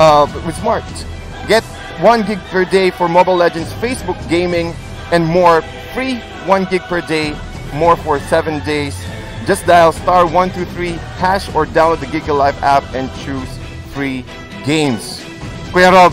uh, with Smart. Get 1 gig per day for Mobile Legends, Facebook gaming, and more. Free 1 gig per day, more for 7 days. Just dial star 123 hash or download the Giga Live app and choose free games. Kuya Rob,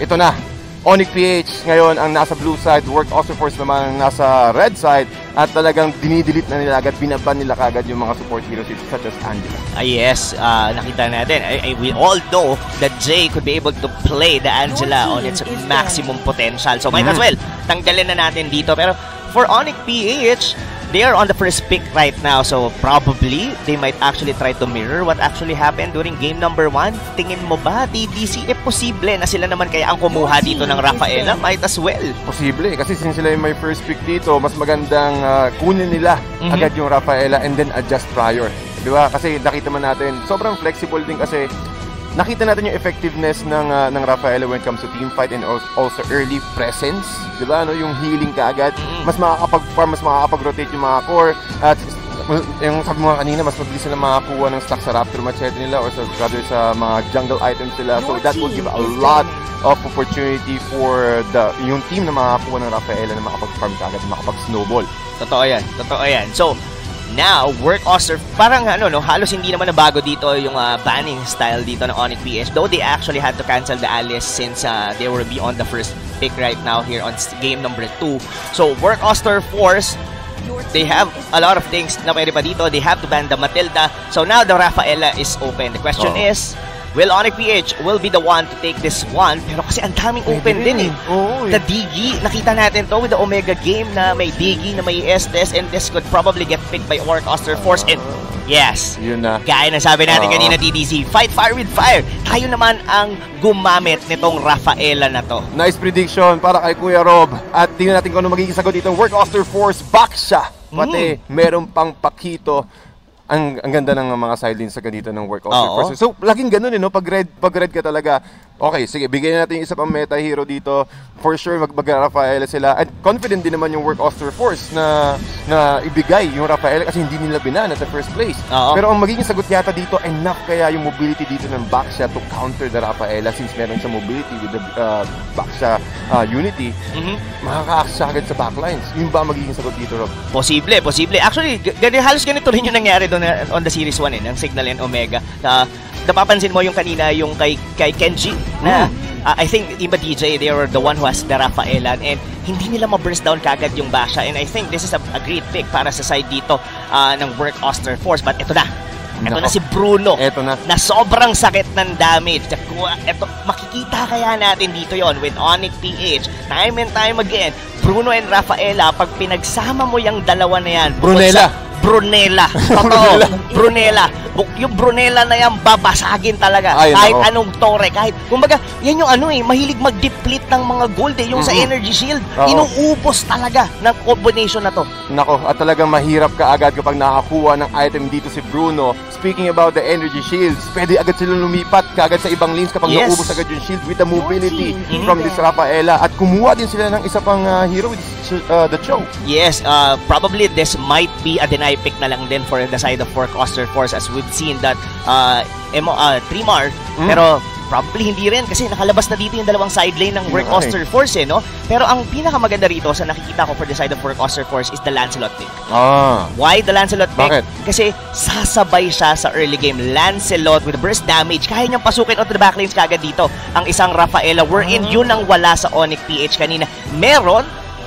ito na. Onyx PH ngayon ang nasa blue side, Work Force naman ang nasa red side at talagang dinidelete na nila agad, binaban nila kagad yung mga support heroes such as Angela. Ah, yes, uh, nakita natin. I, I, we all know that Jay could be able to play the Angela on its maximum potential. So might as Mhm. well, tanggalin na natin dito. Pero for Onyx PH, they are on the first pick right now. So probably, they might actually try to mirror what actually happened during game number one. Tingin mo ba, TDC, eh posible na sila naman kaya ang kumuha dito ng Rafaela? Might as well. Posible, kasi since sila yung may first pick dito, mas magandang ah, kunin nila Mhm. agad yung Rafaela and then adjust prior. Di ba? Kasi nakita man natin, sobrang flexible din kasi nakita natin yung effectiveness ng ah, ng Rafaela when it comes to team fight and al- also early presence. Di ba? No? Yung healing ka agad. Mhm. Mas makakapag-farm, mas makakapag-rotate yung mga core. At yung sabi mo kanina, mas mabilis sila makakuha ng stock sa Raptor Machete nila or sa, rather sa mga jungle items nila. So that will give a lot of opportunity for the yung team na makakakuha ng Rafaela na makapag-farm kagad, makapag-snowball. Totoo yan. Totoo yan. So, now, work Oster, parang ano, no, halos hindi naman nabago dito yung ah, banning style dito ng Onyx PS. Though they actually had to cancel the Alice since ah, they were beyond the first pick right now here on game number 2. So, work Oster Force, they have a lot of things na pwede pa dito. They have to ban the Matilda. So, now the Rafaela is open. The question Oo. is, will Onyx PH will be the one to take this one? Pero kasi ang daming open din eh. Oo, The Digi, nakita natin to with the Omega game na may Digi, na may Estes, and this could probably get picked by Orc Oster Force. And yes, Yun na. gaya ng sabi natin Oo. kanina TDC, fight fire with fire. Tayo naman ang gumamit nitong Rafaela na to. Nice prediction para kay Kuya Rob. At tingnan natin kung ano magiging sagot dito. Work Oster Force, back siya. Pati, meron pang pakito. Ang, ang ganda ng mga sidelines sa ganito ng Work Oster Oo. So, laging ganun eh, no? Pag red, pag red ka talaga, okay, sige, bigyan natin yung isa pang meta hero dito. For sure, mag, mag Rafaela sila. At confident din naman yung Work Oster Force na, na ibigay yung Rafaela kasi hindi nila binan at the first place. Oo. Pero ang magiging sagot yata dito, enough kaya yung mobility dito ng Baksha to counter the Rafaela since meron siya mobility with the uh, Baksha uh, Unity, Mhm. siya agad sa backlines. Yun ba ang magiging sagot dito, Rob? Posible, posible. Actually, gani, halos ganito rin yung nangyari doon na- on the Series 1 eh, ng Signal and Omega. Na, napapansin mo yung kanina, yung kay, kay Kenji, na uh, I think Iba DJ, they were the one who has the Rafaelan and hindi nila ma-burst down kagad yung Basha and I think this is a, a great pick para sa side dito uh, ng Work Oster Force. But ito na, ito na si Bruno Eto na. na sobrang sakit ng damage. Tsaka, Eto, makikita kaya natin dito yon with Onyx PH. Time and time again, Bruno and Rafaela, pag pinagsama mo yung dalawa na yan, Brunella. sa- Brunella. Totoo. Brunella. Yung Brunella na yan, babasagin talaga. Ay, kahit nako. anong tore. Kahit, kumbaga, yan yung ano eh, mahilig mag-deplete ng mga gold eh. Yung sa Mhm. energy shield, Oo. inuubos talaga ng combination na to. Nako, at talagang mahirap ka agad kapag nakakuha ng item dito si Bruno. Speaking about the energy shields, pwede agad silang lumipat kaagad sa ibang lanes kapag Yes. naubos agad yung shield with the mobility Mhm. from this Rafaela. At kumuha din sila ng isa pang uh, hero with uh, the Cho. Yes, uh, probably this might be a deny pick na lang din for the side of Fork Oster Force as we've seen that uh, Emo, uh, Trimar, Mm. pero probably hindi rin kasi nakalabas na dito yung dalawang side lane ng Work. Oster Force eh, no? Pero ang pinakamaganda rito sa nakikita ko for the side of Work Oster Force is the Lancelot pick. Ah. Why the Lancelot pick? Bakit? Kasi sasabay siya sa early game. Lancelot with burst damage. Kaya niyang pasukin onto the backlanes kagad dito. Ang isang Rafaela wherein yun ang wala sa Onyx PH kanina. Meron,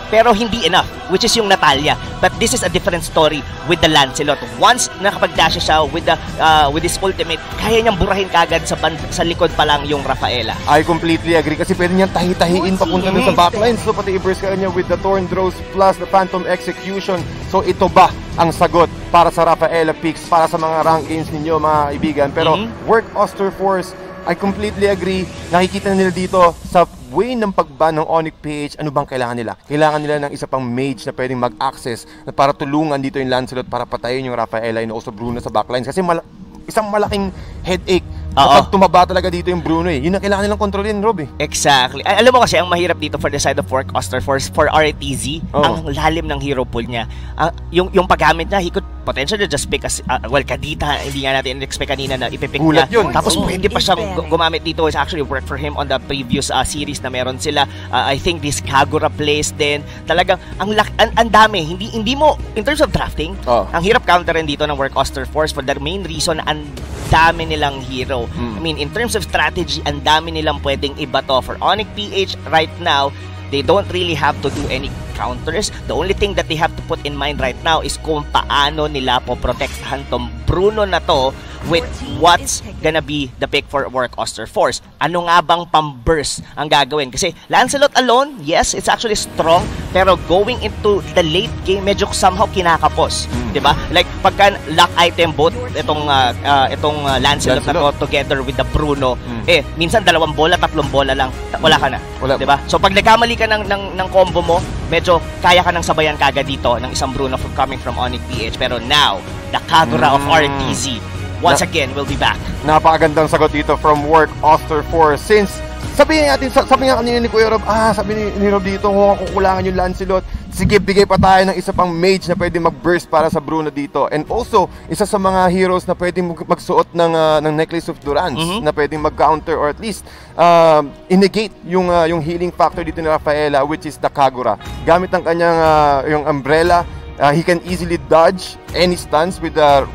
pero hindi enough, which is yung Natalia. But this is a different story with the Lancelot. Once nakapag-dash siya with the uh, with his ultimate, kaya niyang burahin kagad sa band, sa likod pa lang yung Rafaela. I completely agree kasi pwede niyang tahi-tahiin papunta dun sa backline. So pati i-burst ka niya with the Thorn Throws plus the Phantom Execution. So ito ba ang sagot para sa Rafaela picks, para sa mga rank games ninyo mga kaibigan. Pero Mhm. Work Oster Force, I completely agree. Nakikita nila dito sa way ng pagban ng Onyx PH, ano bang kailangan nila? Kailangan nila ng isa pang mage na pwedeng mag-access para tulungan dito yung Lancelot para patayin yung Rafaela and also Bruno sa backlines. Kasi mala- isang malaking headache kapag tumaba talaga dito yung Bruno eh. Yun ang kailangan nilang kontrolin, Rob eh. Exactly. Ay, alam mo kasi, ang mahirap dito for the side of Fork Oster Force for RTZ, Oo. ang lalim ng hero pool niya. Ang- yung, yung paggamit niya, he could potentially just pick as, uh, well, Kadita, hindi nga natin expect kanina na ipipick Gulat niya. yun. Tapos Oo. pwede pa siyang gu- gumamit dito. It's actually worked for him on the previous uh, series na meron sila. Uh, I think this Kagura plays din. Talagang, ang, lak- ang, ang dami. Hindi, hindi mo, in terms of drafting, Oh. ang hirap counterin dito ng Work Oster Force for the main reason ang dami nilang hero. Mm. I mean, in terms of strategy, ang dami nilang pwedeng iba to. For Onyx PH right now, they don't really have to do any counters. The only thing that they have to put in mind right now is kung paano nila po protektahan tong Bruno na to with what's gonna be the pick for Work Oster Force. Ano nga bang pang-burst ang gagawin? Kasi Lancelot alone, yes, it's actually strong, pero going into the late game, medyo somehow kinakapos. Mm. ba? Like pagka lock item both itong uh, uh, itong uh, Lancelot, na Lancelot. to together with the Bruno, Mm. eh minsan dalawang bola, tatlong bola lang, wala ka na. Wala. ba? So pag nagkamali ka ng, ng ng combo mo, medyo kaya ka nang sabayan kagad dito ng isang Bruno from coming from Onyx PH. Pero now, the Kagura of Mm. RTZ once Na- again will be back. Napakagandang sagot dito from Work Oster 4 since sabihin natin, sa- sabi nga kanina ni Kuya Rob, ah, sabi ni, ni Rob dito, kung kukulangan yung Lancelot, sige, bigay pa tayo ng isa pang mage na pwede mag-burst para sa Bruno dito. And also, isa sa mga heroes na pwede mag- magsuot ng, ah, ng Necklace of Durance, Mhm. na pwedeng mag-counter or at least um, inegate yung, ah, yung healing factor dito ni Rafaela, which is the Kagura. Gamit ang kanyang ah, yung umbrella, ah, he can easily dodge any stance with the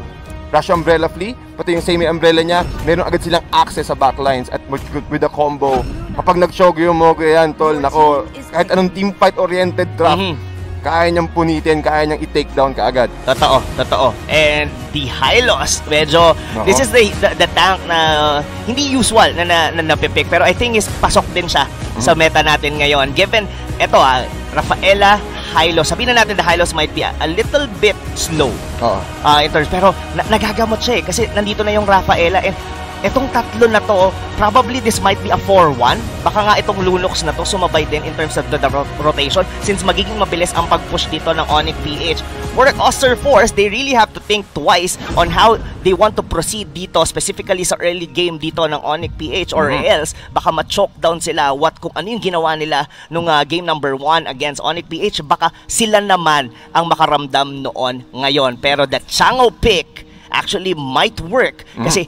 Rush Umbrella Flea, pati yung semi umbrella niya, meron agad silang access sa backlines at with, with the combo. Kapag nag-shogyo mo, yan, tol, nako, kahit anong team fight oriented draft, Mhm. Kaya niyang punitin, kaya niyang i-take down kaagad. Totoo, totoo. And the Hylos, medyo, Nako. this is the, the, the tank na hindi usual na, na, na napipick. Pero I think is pasok din siya sa meta natin ngayon. Given, eto ah, Rafaela, Hylos. Sabihin na natin the Hylos might be a, a little bit slow Oo. uh, in terms. Pero na- nagagamot siya eh. Kasi nandito na yung Rafaela. And etong tatlo na to, probably this might be a 4-1. Baka nga itong Lunox na to sumabay din in terms of the, the ro- rotation since magiging mabilis ang pag-push dito ng Onyx PH. For the Oster Force, they really have to think twice on how they want to proceed dito, specifically sa early game dito ng Onyx PH or Mhm. else baka ma-choke down sila what kung ano yung ginawa nila nung ah, game number 1 against Onyx PH baka sila naman ang makaramdam noon ngayon pero the Chango pick actually might work kasi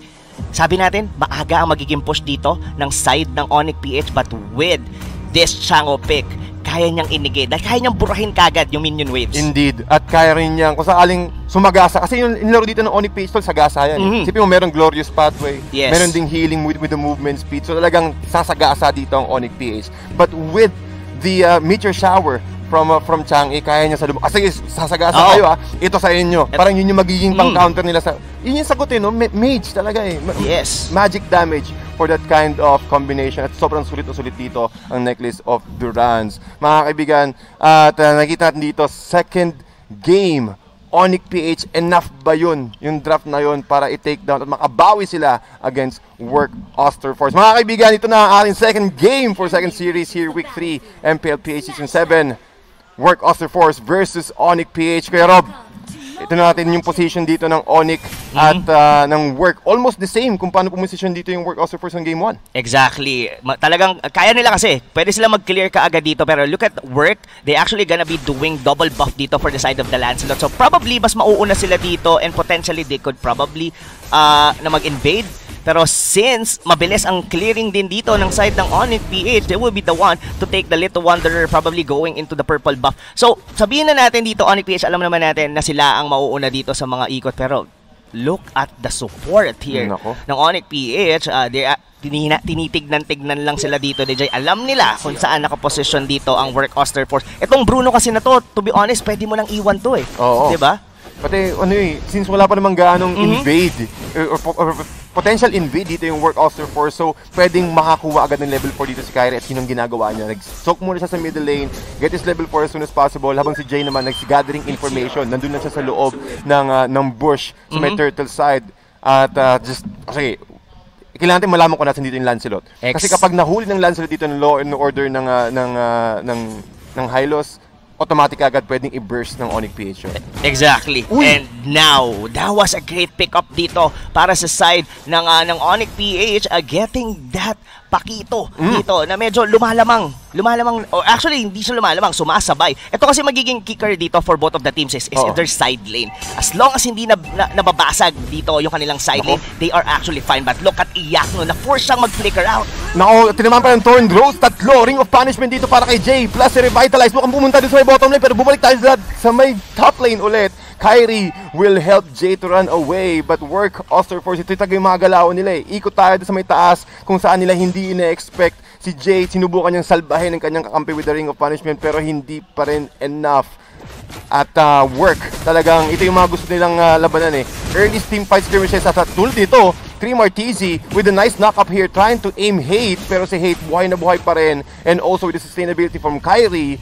sabi natin maaga ang magiging push dito ng side ng Onyx PH but with this Chango pick kaya niyang inigay dahil kaya niyang burahin kagad yung minion waves Indeed. At kaya rin niyang, kung sakaling sumagasa, kasi yung inlaro dito ng Onyx Pistol, sagasa yan. Mhm. Mm Sipin mo, merong glorious pathway, Yes. meron ding healing with, with the movement speed. So talagang sasagasa dito ang Onyx PH. But with the uh, meteor shower from uh, from Chang'e, kaya niya sa lum... Ah, sige, sasagasa Oo. kayo ah. Ito sa inyo. Parang yun yung magiging Mm. pang-counter nila sa... Yun yung sagot eh, no? Ma- Mage talaga eh. Ma- yes magic damage for that kind of combination at sobrang sulit na sulit dito ang necklace of Durance. Mga kaibigan, at uh, nakita natin dito, second game, Onyx PH, enough ba yun, yung draft na yun para i-take down at makabawi sila against Work Oster Force. Mga kaibigan, ito na ang ating second game for second series here, week 3, MPL PH Season 7. Work Oster Force versus Onyx PH. Kuya Rob, ito na natin yung position dito ng Onyx at uh, ng Work. Almost the same kung paano pumusisyon dito yung Work Oster Force ng Game 1. Exactly. Ma- talagang kaya nila kasi. Pwede sila mag-clear ka agad dito pero look at work. They actually gonna be doing double buff dito for the side of the Lancelot. So probably mas mauuna sila dito and potentially they could probably uh, na mag-invade. Pero since mabilis ang clearing din dito ng side ng Onyx PH, they will be the one to take the Little Wanderer probably going into the purple buff. So sabihin na natin dito Onyx PH, alam naman natin na sila ang mauuna dito sa mga ikot pero look at the support here Nako. ng Onyx PH. Uh, they, uh, tinina, tinitignan-tignan lang sila dito, DJ. Alam nila kung saan nakaposisyon dito ang Work Oster Force. Itong Bruno kasi na to, to be honest, pwede mo lang iwan to eh. Oo. 'Di ba? Pati ano eh, since wala pa namang gaanong Mhm. invade, or, or- or potential invade dito yung Work Oster Force, so pwedeng makakuha agad ng level 4 dito si Kyrie at sinong ginagawa niya. Nag-soak muna siya sa middle lane, get his level 4 as soon as possible, habang si Jay naman nag-gathering information, nandun na siya sa loob ng, ah, ng bush sa may Mhm. turtle side. At ah, just, kasi, kailangan natin malaman kung nasan dito yung Lancelot. Ex- Kasi kapag nahuli ng Lancelot dito ng law and order ng, ah, ng, ah, ng, ng Hylos, automatic agad pwedeng i-burst ng Onyx PH yun. Exactly. Uy! And now, that was a great pickup dito para sa side ng uh, ng Onyx PH uh, getting that Pakito dito na medyo lumalamang. Lumalamang, or actually hindi siya lumalamang, sumasabay. Ito kasi magiging kicker dito for both of the teams is, is Oo. their side lane. As long as hindi na, na, nababasag dito yung kanilang side Nako. lane, they are actually fine. But look at Iyakno na force siyang mag-flicker out. Nako, tinamaan pa yung Thorn Rose. Tatlo, Ring of Punishment dito para kay Jay. Plus, si Revitalize. Mukhang pumunta din sa may bottom lane. Pero bumalik tayo sa, sa may top lane ulit. Kyrie will help Jay to run away. But work Oster Force. Ito yung mga galawan nila eh. Ikot tayo sa may taas kung saan nila hindi ina-expect. Si Jay, sinubukan niyang salbahin ng kanyang kakampi with the Ring of Punishment. Pero hindi pa rin enough at uh, work. Talagang ito yung mga gusto nilang uh, labanan eh. Early team fight skirmishes at tulad dito, 3 Martizi with a nice knock up here trying to aim Hate pero si Hate buhay na buhay pa rin and also with the sustainability from Kyrie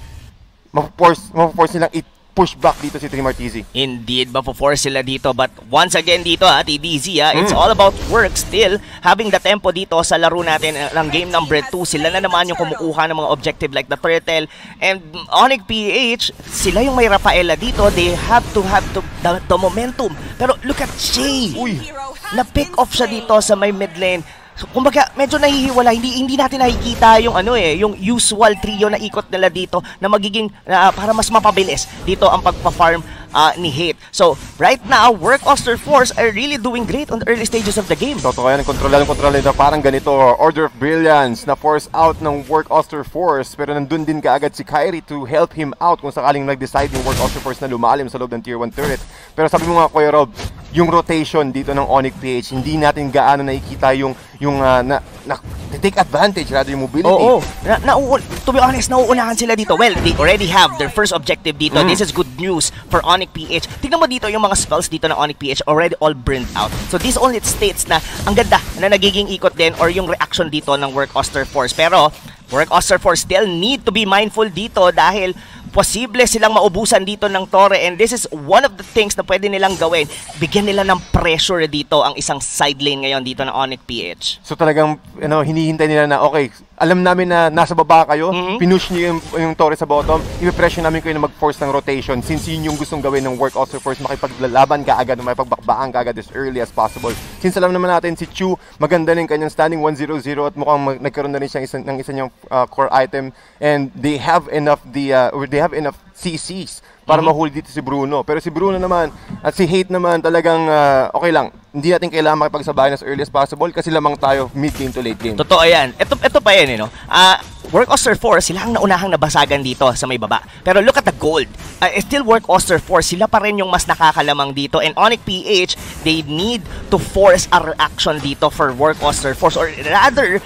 mapoforce, mapoforce nilang i-push back dito si 3 Martizi. Indeed, mapo-force sila dito. But once again dito, ha, TDZ, ha, it's all about work still. Having the tempo dito sa laro natin uh, ng game number 2, sila na naman yung kumukuha ng mga objective like the Turtle. And Onyx PH, sila yung may Rafaela dito. They have to have to, the, the momentum. Pero look at Shay! Uy! Na-pick off siya dito sa may mid lane. Kumbaga, medyo nahihiwala. Hindi hindi natin nakikita yung ano eh, yung usual trio na ikot nila dito na magiging ah, para mas mapabilis dito ang pagpa-farm ah, ni Hate. So, right now, Work Oster Force are really doing great on the early stages of the game. Totoo yan, kontrolado ng kontrolado nila parang ganito. Order of Brilliance na force out ng Work Oster Force pero nandun din kaagad si Kyrie to help him out kung sakaling nag-decide yung Work Oster Force na lumalim sa loob ng Tier 1 turret. Pero sabi mo nga Kuya Rob, yung rotation dito ng Onyx PH, hindi natin gaano nakikita yung yung ah, na, na take advantage rather yung mobility. Oo. Na, nauul to be honest, nauunahan sila dito. Well, they already have their first objective dito. Mm. This is good news for Onyx PH. Tingnan mo dito yung mga spells dito ng Onyx PH already all burned out. So this only states na ang ganda na nagiging ikot din or yung reaction dito ng Work Oster Force. Pero Work Oster Force still need to be mindful dito dahil posible silang maubusan dito ng Torre and this is one of the things na pwede nilang gawin. Bigyan nila ng pressure dito ang isang side lane ngayon dito ng Onyx PH. So talagang ano, hinihintay nila na okay, alam namin na nasa baba kayo, Mhm. pinush niyo yung, yung Torre sa bottom, i-pressure namin kayo na mag-force ng rotation since yun yung gustong gawin ng work also force makipaglalaban ka agad, makipagbakbakan ka agad as early as possible. Since alam naman natin si Chu, maganda rin kanyang standing 1-0-0 at mukhang mag- nagkaroon na rin siya isang, ng isa niyang uh, core item and they have enough the uh, or they have enough CCs para mahuli dito si Bruno. Pero si Bruno naman at si Hate naman talagang uh, okay lang. Hindi natin kailangan makipagsabayan as early as possible kasi lamang tayo mid game to late game. Totoo yan. Ito, ito pa yan, eh, no? Ah, Work Oster Force, sila ang naunahang nabasagan dito sa may baba. Pero look at the gold. Ah, still Work Oster Force, sila pa rin yung mas nakakalamang dito. And Onyx PH, they need to force a reaction dito for Work Oster Force. Or rather,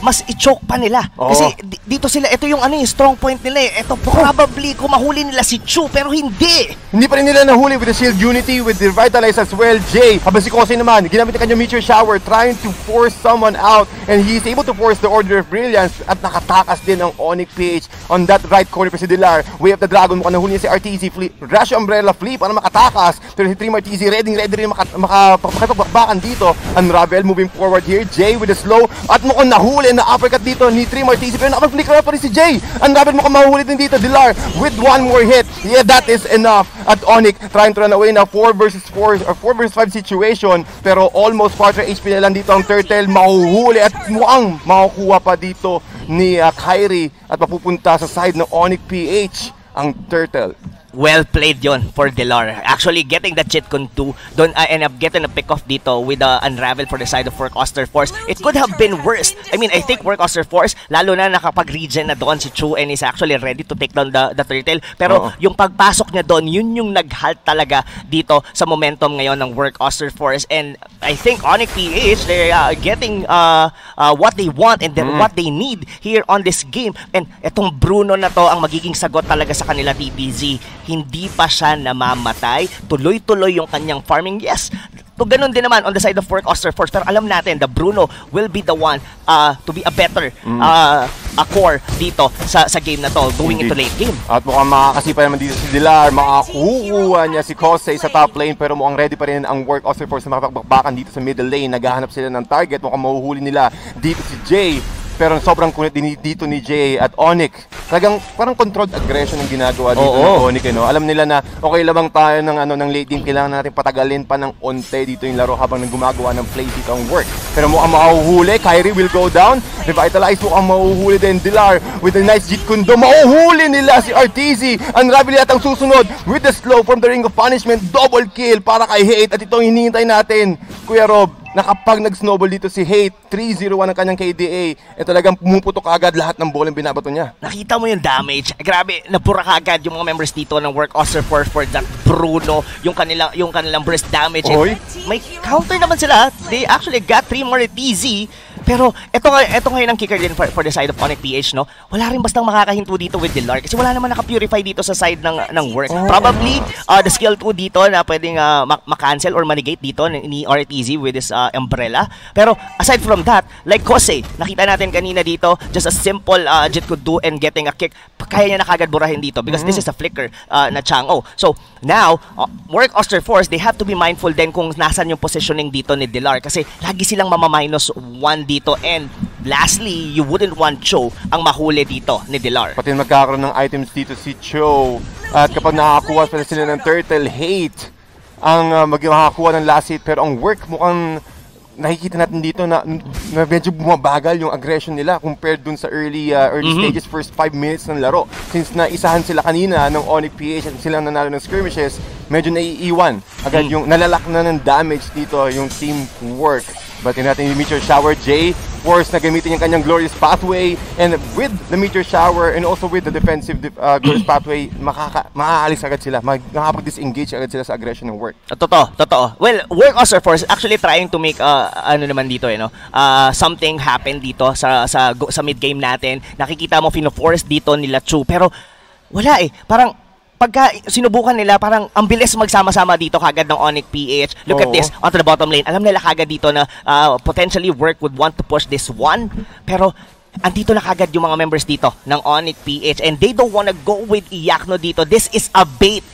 mas i-choke pa nila. Oo. Kasi di- dito sila, ito yung ano yung strong point nila eh. Ito probably kung mahuli nila si Chu, pero hindi. Hindi pa rin nila nahuli with the Shield Unity, with the Revitalize as well. Jay, habang si Kosei naman, ginamit ang kanyang Meteor Shower, trying to force someone out. And he is able to force the Order of Brilliance at nakatakas din ang Onyx PH on that right corner pa si Dilar. Way of the Dragon, mukhang nahuli niya si RTZ, flip, Rush Umbrella Flip para makatakas. Pero si 3 Martizi, ready, ready rin maka, maka, makipagbakan dito. Unravel moving forward here. Jay with a slow at mukhang nahuli na uppercut dito ni 3 Martizi. Pero nakapag-flicker pa rin si Jay. Unravel mukhang mahuhuli din dito. Dilar with one more hit. Yeah, that is enough. At Onyx trying to run away now 4 versus 4 or 4 versus 5 situation. Pero almost 4 HP na lang dito ang Turtle. Mahuhuli at mukhang makukuha pa dito ni uh, Kyrie at mapupunta sa side ng Onyx PH ang Turtle. Well played yon for Delar. Actually, getting the cheat con 2, don't I end up getting a pick off dito with the unravel for the side of Work Oster Force. It could have been worse. I mean, I think Work Oster Force, lalo na nakapag-regen na doon si Chu and is actually ready to take down the, the turtle. Pero Oo. yung pagpasok niya doon, yun yung nag-halt talaga dito sa momentum ngayon ng Work Oster Force. And I think Onyx PH, they're uh, getting uh, uh, what they want and then what they need here on this game. And etong Bruno na to ang magiging sagot talaga sa kanila TBZ. Hindi pa siya namamatay. Tuloy-tuloy yung kanyang farming. Yes, to ganun din naman on the side of Work Oster Force. Pero alam natin, the Bruno will be the one uh, to be a better uh, a core dito sa sa game na to going into Indeed. late game. At mukhang makakasipa naman dito si Dilar, makakuha niya si Kosei sa top lane pero mukhang ready pa rin ang work Oster Force na makapagbakbakan dito sa middle lane. Naghahanap sila ng target, mukhang mahuhuli nila dito si Jay. Pero sobrang kunit din dito ni Jay at Onyx. Talagang parang controlled aggression ang ginagawa dito Oo. ng Onyx. Eh, no? Alam nila na okay lamang tayo ng, ano, ng late game. Kailangan natin patagalin pa ng onte dito yung laro habang nang gumagawa ng play dito ang work. Pero mukhang mahuhuli. Kyrie will go down. Revitalize mukhang mahuhuli din. Dilar with a nice Jeet Kundo. Mahuhuli nila si Arteezy. Unravel yata ang susunod with the slow from the ring of punishment. Double kill para kay Hate. At ito ang hinihintay natin. Kuya Rob, na kapag nag-snowball dito si Hate, 3-0-1 ang kanyang KDA, eh talagang pumuputok agad lahat ng bolang binabato niya. Nakita mo yung damage. Grabe, napura kagad yung mga members dito ng Work for for that Bruno, yung kanilang yung kanilang burst damage. Oy. may counter naman sila. They actually got 3 more TZ. Pero eto nga eto ngayon ang kicker din for, for the side of Onyx PH, no? Wala rin bastang makakahinto dito with Dilar kasi wala naman naka-purify dito sa side ng ng work. Probably uh, the skill 2 dito na pwedeng uh, mak- makancel or manigate dito ni, RTZ with this uh, umbrella. Pero aside from that, like Kose, nakita natin kanina dito, just a simple uh, Jet could do and getting a kick, kaya niya na kagad burahin dito because this is a flicker uh, na Chang'o. So, now, uh, work Oster Force, they have to be mindful din kung nasan yung positioning dito ni Dilar kasi lagi silang mamaminus 1 dito and lastly, you wouldn't want Cho ang mahuli dito ni Dilar. Pati magkakaroon ng items dito si Cho. At kapag nakakakuha pa sila ng Turtle, Hate ang uh, mag makakakuha ng last hit. Pero ang work mukhang nakikita natin dito na, na medyo bumabagal yung aggression nila compared dun sa early uh, early Mhm. stages, first 5 minutes ng laro. Since naisahan sila kanina ng Onyx PH at silang nanalo ng skirmishes, medyo naiiwan. Agad Mm. yung nalalak na ng damage dito yung team work. Batin natin yung Meteor Shower J. Force na gamitin yung kanyang Glorious Pathway. And with the Meteor Shower and also with the defensive def- uh, Glorious Pathway, makaka maaalis agad sila. Makakapag-disengage agad sila sa aggression ng work. Totoo, totoo. Well, Work Oster Force actually trying to make uh, ano naman dito eh no. Uh, something happen dito sa sa sa mid game natin. Nakikita mo fino-force dito nila Chu pero wala eh. Parang pagka sinubukan nila, parang ang bilis magsama-sama dito kagad ng Onyx PH. Look at Oo. this, onto the bottom lane. Alam nila kagad dito na uh, potentially work would want to push this one. Pero andito na kagad yung mga members dito ng Onyx PH and they don't wanna go with Iyakno dito. This is a bait.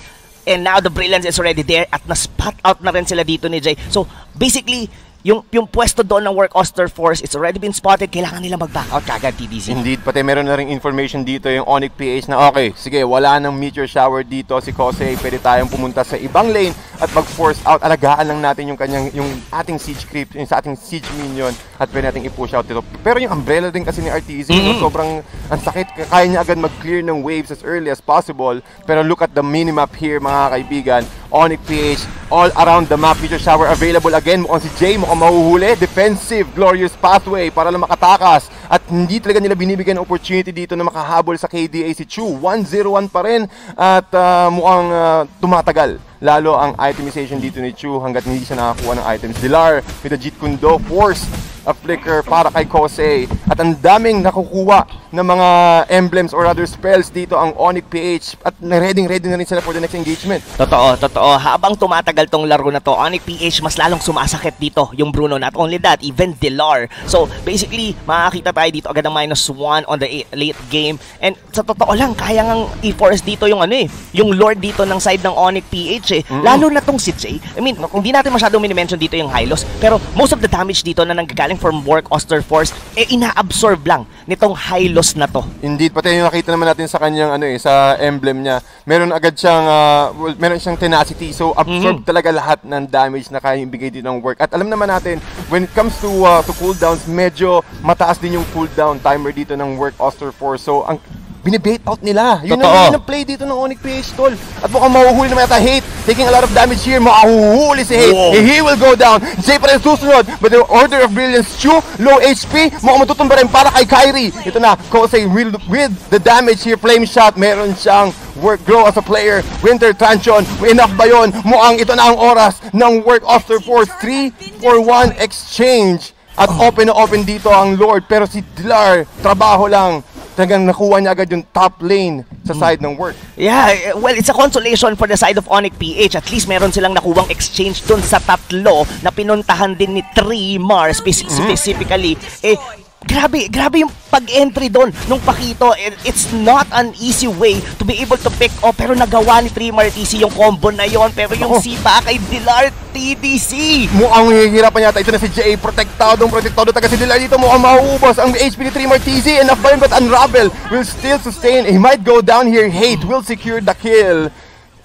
And now the brilliance is already there at na-spot out na rin sila dito ni Jay. So, basically, yung yung pwesto doon ng Work Oster Force, it's already been spotted. Kailangan nila mag-back out kagad, TDC. Indeed, pati meron na rin information dito yung Onyx PH na okay, sige, wala nang meteor shower dito si Kose, pwede tayong pumunta sa ibang lane at mag-force out. Alagaan lang natin yung kanyang yung ating siege creep, yung sa ating siege minion at pwede nating i-push out dito. Pero yung umbrella din kasi ni RTZ, no, Mhm. sobrang ang sakit. Kaya niya agad mag-clear ng waves as early as possible. Pero look at the minimap here mga kaibigan. Onyx PH, all around the map, meteor shower available again. Mukhang si Jay, mukhang mahuhuli. Defensive, glorious pathway para lang makatakas. At hindi talaga nila binibigyan ng opportunity dito na makahabol sa KDA si Chu. 1-0-1 pa rin at ah, mukhang ah, tumatagal. Lalo ang itemization dito ni Chu hanggat hindi siya nakakuha ng items. Dilar with the Jeet Kundo, force a flicker para kay Kose. At ang daming nakukuha ng mga emblems or other spells dito ang Onyx PH at ready ready na rin sila for the next engagement. Totoo, totoo. Habang tumatagal tong laro na to, Onyx PH mas lalong sumasakit dito yung Bruno. Not only that, even Dilar. So, basically, makakita tayo dito agad ng minus 1 on the late game. And sa totoo lang, kaya ngang i-force dito yung ano eh, yung Lord dito ng side ng Onyx PH eh. Lalo na tong si Jay. I mean, hindi natin masyadong minimension dito yung Hylos. Pero most of the damage dito na nanggagaling from Work Oster Force, eh ina-absorb lang nitong Hylos na to. Indeed, pati yung nakita naman natin sa kanyang ano eh, sa emblem niya. Meron agad siyang ah, well, meron siyang tenacity. So absorb talaga lahat ng damage na kaya ibigay din ng work. At alam naman natin, when it comes to ah, to cooldowns, medyo mataas din yung cooldown timer dito ng work Oster Force. So ang binibait out nila. Yun Totoo. ang, yun ang play dito ng Onyx PH tol. At mukhang mahuhuli naman yata Hate. Taking a lot of damage here. Mahuhuli si Hate. Wow. He will go down. Jay pa rin susunod. But the Order of Brilliance, Chu, low HP. Mukhang matutumba rin para kay Kyrie. Ito na, Kosei with, with the damage here. Flame shot. Meron siyang work grow as a player. Winter Transion. Enough ba yun? Mukhang ito na ang oras ng work after force. 3 for 1 exchange. At open na open dito ang Lord. Pero si Dilar, trabaho lang. Talagang nakuha niya agad yung top lane sa side ng work. Yeah, eh, well, it's a consolation for the side of Onyx PH. At least meron silang nakuwang exchange dun sa tatlo na pinuntahan din ni Trimar speci- specifically. Eh, grabe, grabe yung pag-entry doon nung Pakito. It- It's not an easy way to be able to pick off pero nagawa ni Trimar TC yung combo na yon pero yung Ako. sipa kay Dilar TDC. Mukhang hihirapan yata ito na si Jay. Protektadong protektado taga si Dilar dito. Mukhang mauubos ang HP ni Trimar TZ. Enough ba yun? But Unravel will still sustain. He might go down here. Hate will secure the kill.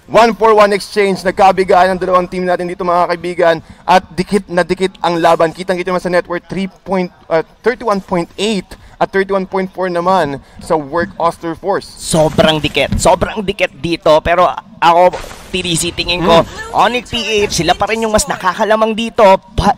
1-4-1 exchange. Nagkabigaan ng dalawang team natin dito mga kaibigan. At dikit na dikit ang laban. Kitang-kita naman sa network 3 point, uh, 31.8 at 31.4 naman sa Work Oster Force. Sobrang dikit. Sobrang dikit dito. Pero ako, TDC tingin ko, Onyx PH, sila pa rin yung mas nakakalamang dito.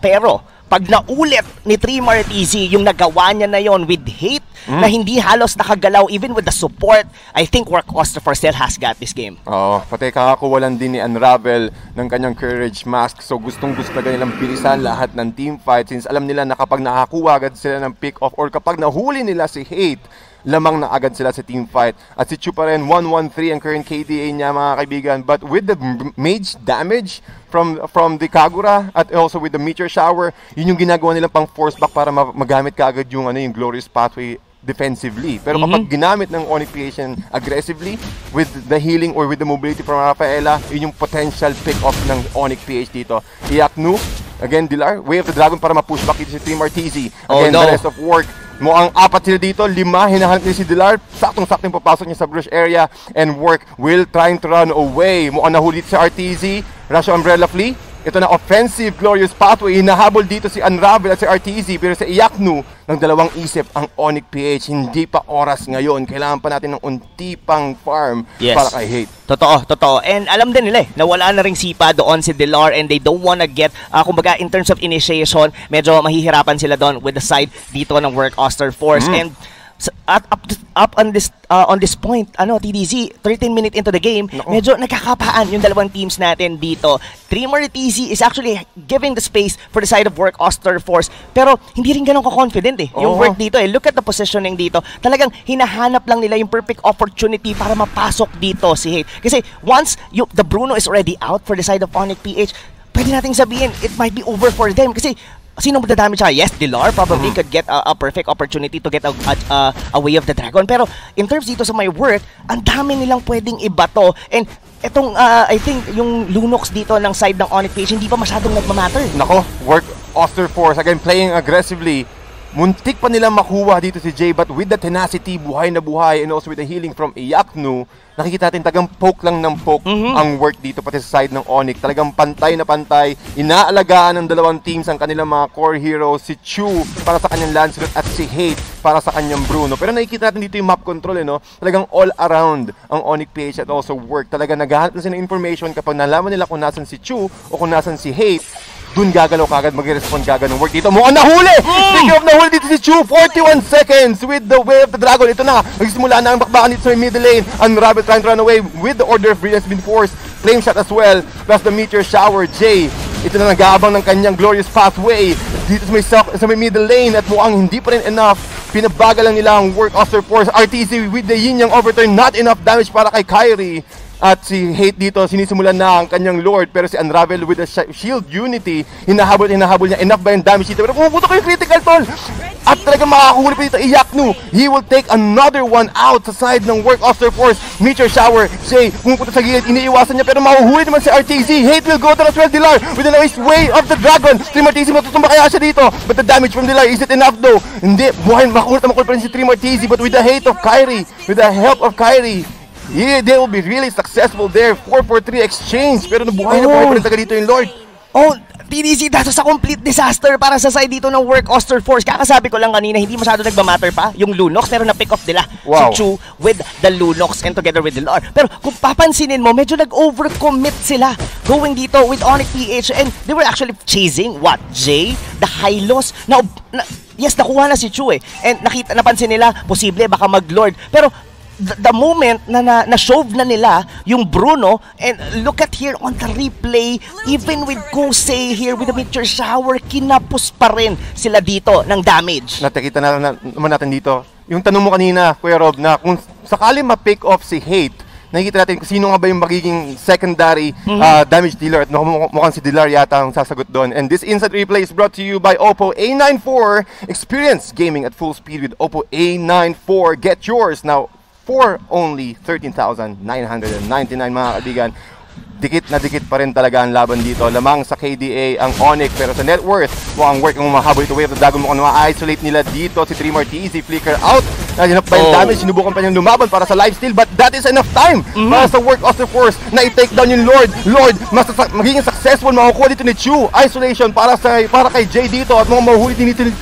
Pero, pag naulit ni Trimar TZ yung nagawa niya na yon with hate na hindi halos nakagalaw even with the support, I think Work Ostrifor still has got this game. Oo, pati kakakuwalan din ni Unravel ng kanyang Courage Mask. So gustong gusto talaga nilang bilisan lahat ng team fight since alam nila na kapag nakakuha agad sila ng pick off or kapag nahuli nila si Hate, lamang na agad sila sa team fight. At si Chu pa rin, 1-1-3 ang current KDA niya mga kaibigan. But with the mage damage from from the Kagura at also with the Meteor Shower, yun yung ginagawa nilang pang force back para ma- magamit kaagad yung, ano, yung Glorious Pathway defensively. Pero kapag ginamit ng Onyx Creation aggressively with the healing or with the mobility from Rafaela, yun yung potential pick-off ng Onyx PH dito. Iaknu, again, Dilar, Way of the Dragon para ma-push back dito si Team Arteezy. Oh, Again, no. the rest of work. Mukhang apat sila dito, lima, hinahanap niya si Dilar. Saktong-sakto yung papasok niya sa brush area and work will trying to run away. Mukhang nahuli si RTZ, Rasho Umbrella Flea. Ito na offensive glorious pathway. Hinahabol dito si Unravel at si RTZ pero sa Iyaknu ng dalawang isip ang Onyx PH. Hindi pa oras ngayon. Kailangan pa natin ng unti pang farm Yes. para kay Hate. Totoo, totoo. And alam din nila eh, na wala na ring sipa doon si Delar and they don't wanna get, uh, kumbaga in terms of initiation, medyo mahihirapan sila doon with the side dito ng Work Oster Force. Mm. And at up up on this uh, on this point ano TDZ 13 minute into the game Nako. medyo nagkakapaan yung dalawang teams natin dito. Dreamer TZ is actually giving the space for the side of work Oster Force pero hindi rin ganun ka-confident eh yung Oo. work dito eh. Look at the positioning dito. Talagang hinahanap lang nila yung perfect opportunity para mapasok dito si Hate. Kasi once you, the Bruno is already out for the side of Onyx PH pwede nating sabihin it might be over for them. Kasi Sino magdadamage siya? Yes, Dilar probably Mm-hmm. could get a, a perfect opportunity to get a, a, a, a way of the dragon. Pero in terms dito sa my work, ang dami nilang pwedeng ibato. And etong, uh, I think, yung Lunox dito ng side ng Onyx Page, hindi pa masyadong nagmamatter. Nako, work Oster Force. Again, playing aggressively. Muntik pa nila makuha dito si Jay but with the tenacity, buhay na buhay and also with the healing from Iyaknu, nakikita natin tagang poke lang ng poke Mhm. ang work dito pati sa side ng Onyx. Talagang pantay na pantay. Inaalagaan ng dalawang teams ang kanilang mga core heroes. Si Chu para sa kanyang Lancelot at si Hate para sa kanyang Bruno. Pero nakikita natin dito yung map control eh, no? Talagang all around ang Onyx PH at also work. Talaga naghahanap na sila ng information kapag nalaman nila kung nasan si Chu o kung nasan si Hate dun gagalaw kagad, mag-respond kagad ng work dito. Mukhang nahuli! Speaking of nahuli dito si Chu, 41 seconds with the way of the dragon. Ito na, nagsimula na ang bakbakan dito sa middle lane. Unravel trying to run away with the order of brilliance been forced. Flame shot as well, plus the meteor shower. Jay, ito na nag-aabang ng kanyang glorious pathway dito sa may, sa may middle lane at mukhang hindi pa rin enough. Pinabagal lang nila ang work of their force. RTC with the yin yang overturn, not enough damage para kay Kyrie. At si Hate dito, sinisimulan na ang kanyang Lord. Pero si Unravel with shi- Shield Unity, hinahabol, hinahabol niya. Enough ba yung damage dito? Pero pumuputok yung critical tol. At talagang makakahuli pa dito, Iyaknu. He will take another one out sa side ng Work Oster Force. Meteor Shower. Shay, pumupunta sa gilid, iniiwasan niya. Pero mahuhuli naman si RTZ. Hate will go down as well, Dilar. With the nice way of the dragon. Si Martizi matutumba kaya siya dito. But the damage from Dilar, is it enough though? Hindi, buhay, makulit na makulit pa rin si Tri Martizi. But with the hate of Kyrie, with the help of Kyrie, Yeah, they will be really successful there. 4-4-3 exchange. Pero nabuhay na buhay pa rin taga dito yung Lord. Oh, TDC, that's a complete disaster para sa side dito ng Work Oster Force. Kakasabi ko lang kanina, hindi masyado nagmamatter pa yung Lunox, pero na-pick off nila Wow. si Chu with the Lunox and together with the Lord. Pero kung papansinin mo, medyo nag-overcommit sila going dito with Onyx PH and they were actually chasing what? Jay? The Hylos? Na, na, yes, nakuha na si Chu eh. And nakita, napansin nila, posible baka mag-Lord. Pero the, the moment na, na na-shove na nila yung Bruno and look at here on the replay even with Kosei here with the meteor shower kinapos pa rin sila dito ng damage Natakita na, na naman natin dito. Yung tanong mo kanina, Kuya Rob, na kung sakali ma-pick off si Hate nakikita natin kung sino nga ba yung magiging secondary Mhm. uh, damage dealer at mukha- mukhang si Dilar yata ang sasagot doon. And this instant replay is brought to you by Oppo A94. Experience gaming at full speed with Oppo A94. Get yours now for only 13,999 mga kaibigan. Dikit na dikit pa rin talaga ang laban dito. Lamang sa KDA ang Onyx pero sa net worth mukhang work ang mahabol ito wave of Dragon mukhang ma-isolate nila dito si Tremor easy flicker out. Naginap pa yung Oh. damage, sinubukan pa niyang lumaban para sa lifesteal but that is enough time Mhm. para sa work of the force na i-take down yung Lord. Lord, mas magiging successful makukuha dito ni Chu. Isolation para sa para kay Jay dito at mga mahuhuli din dito ni-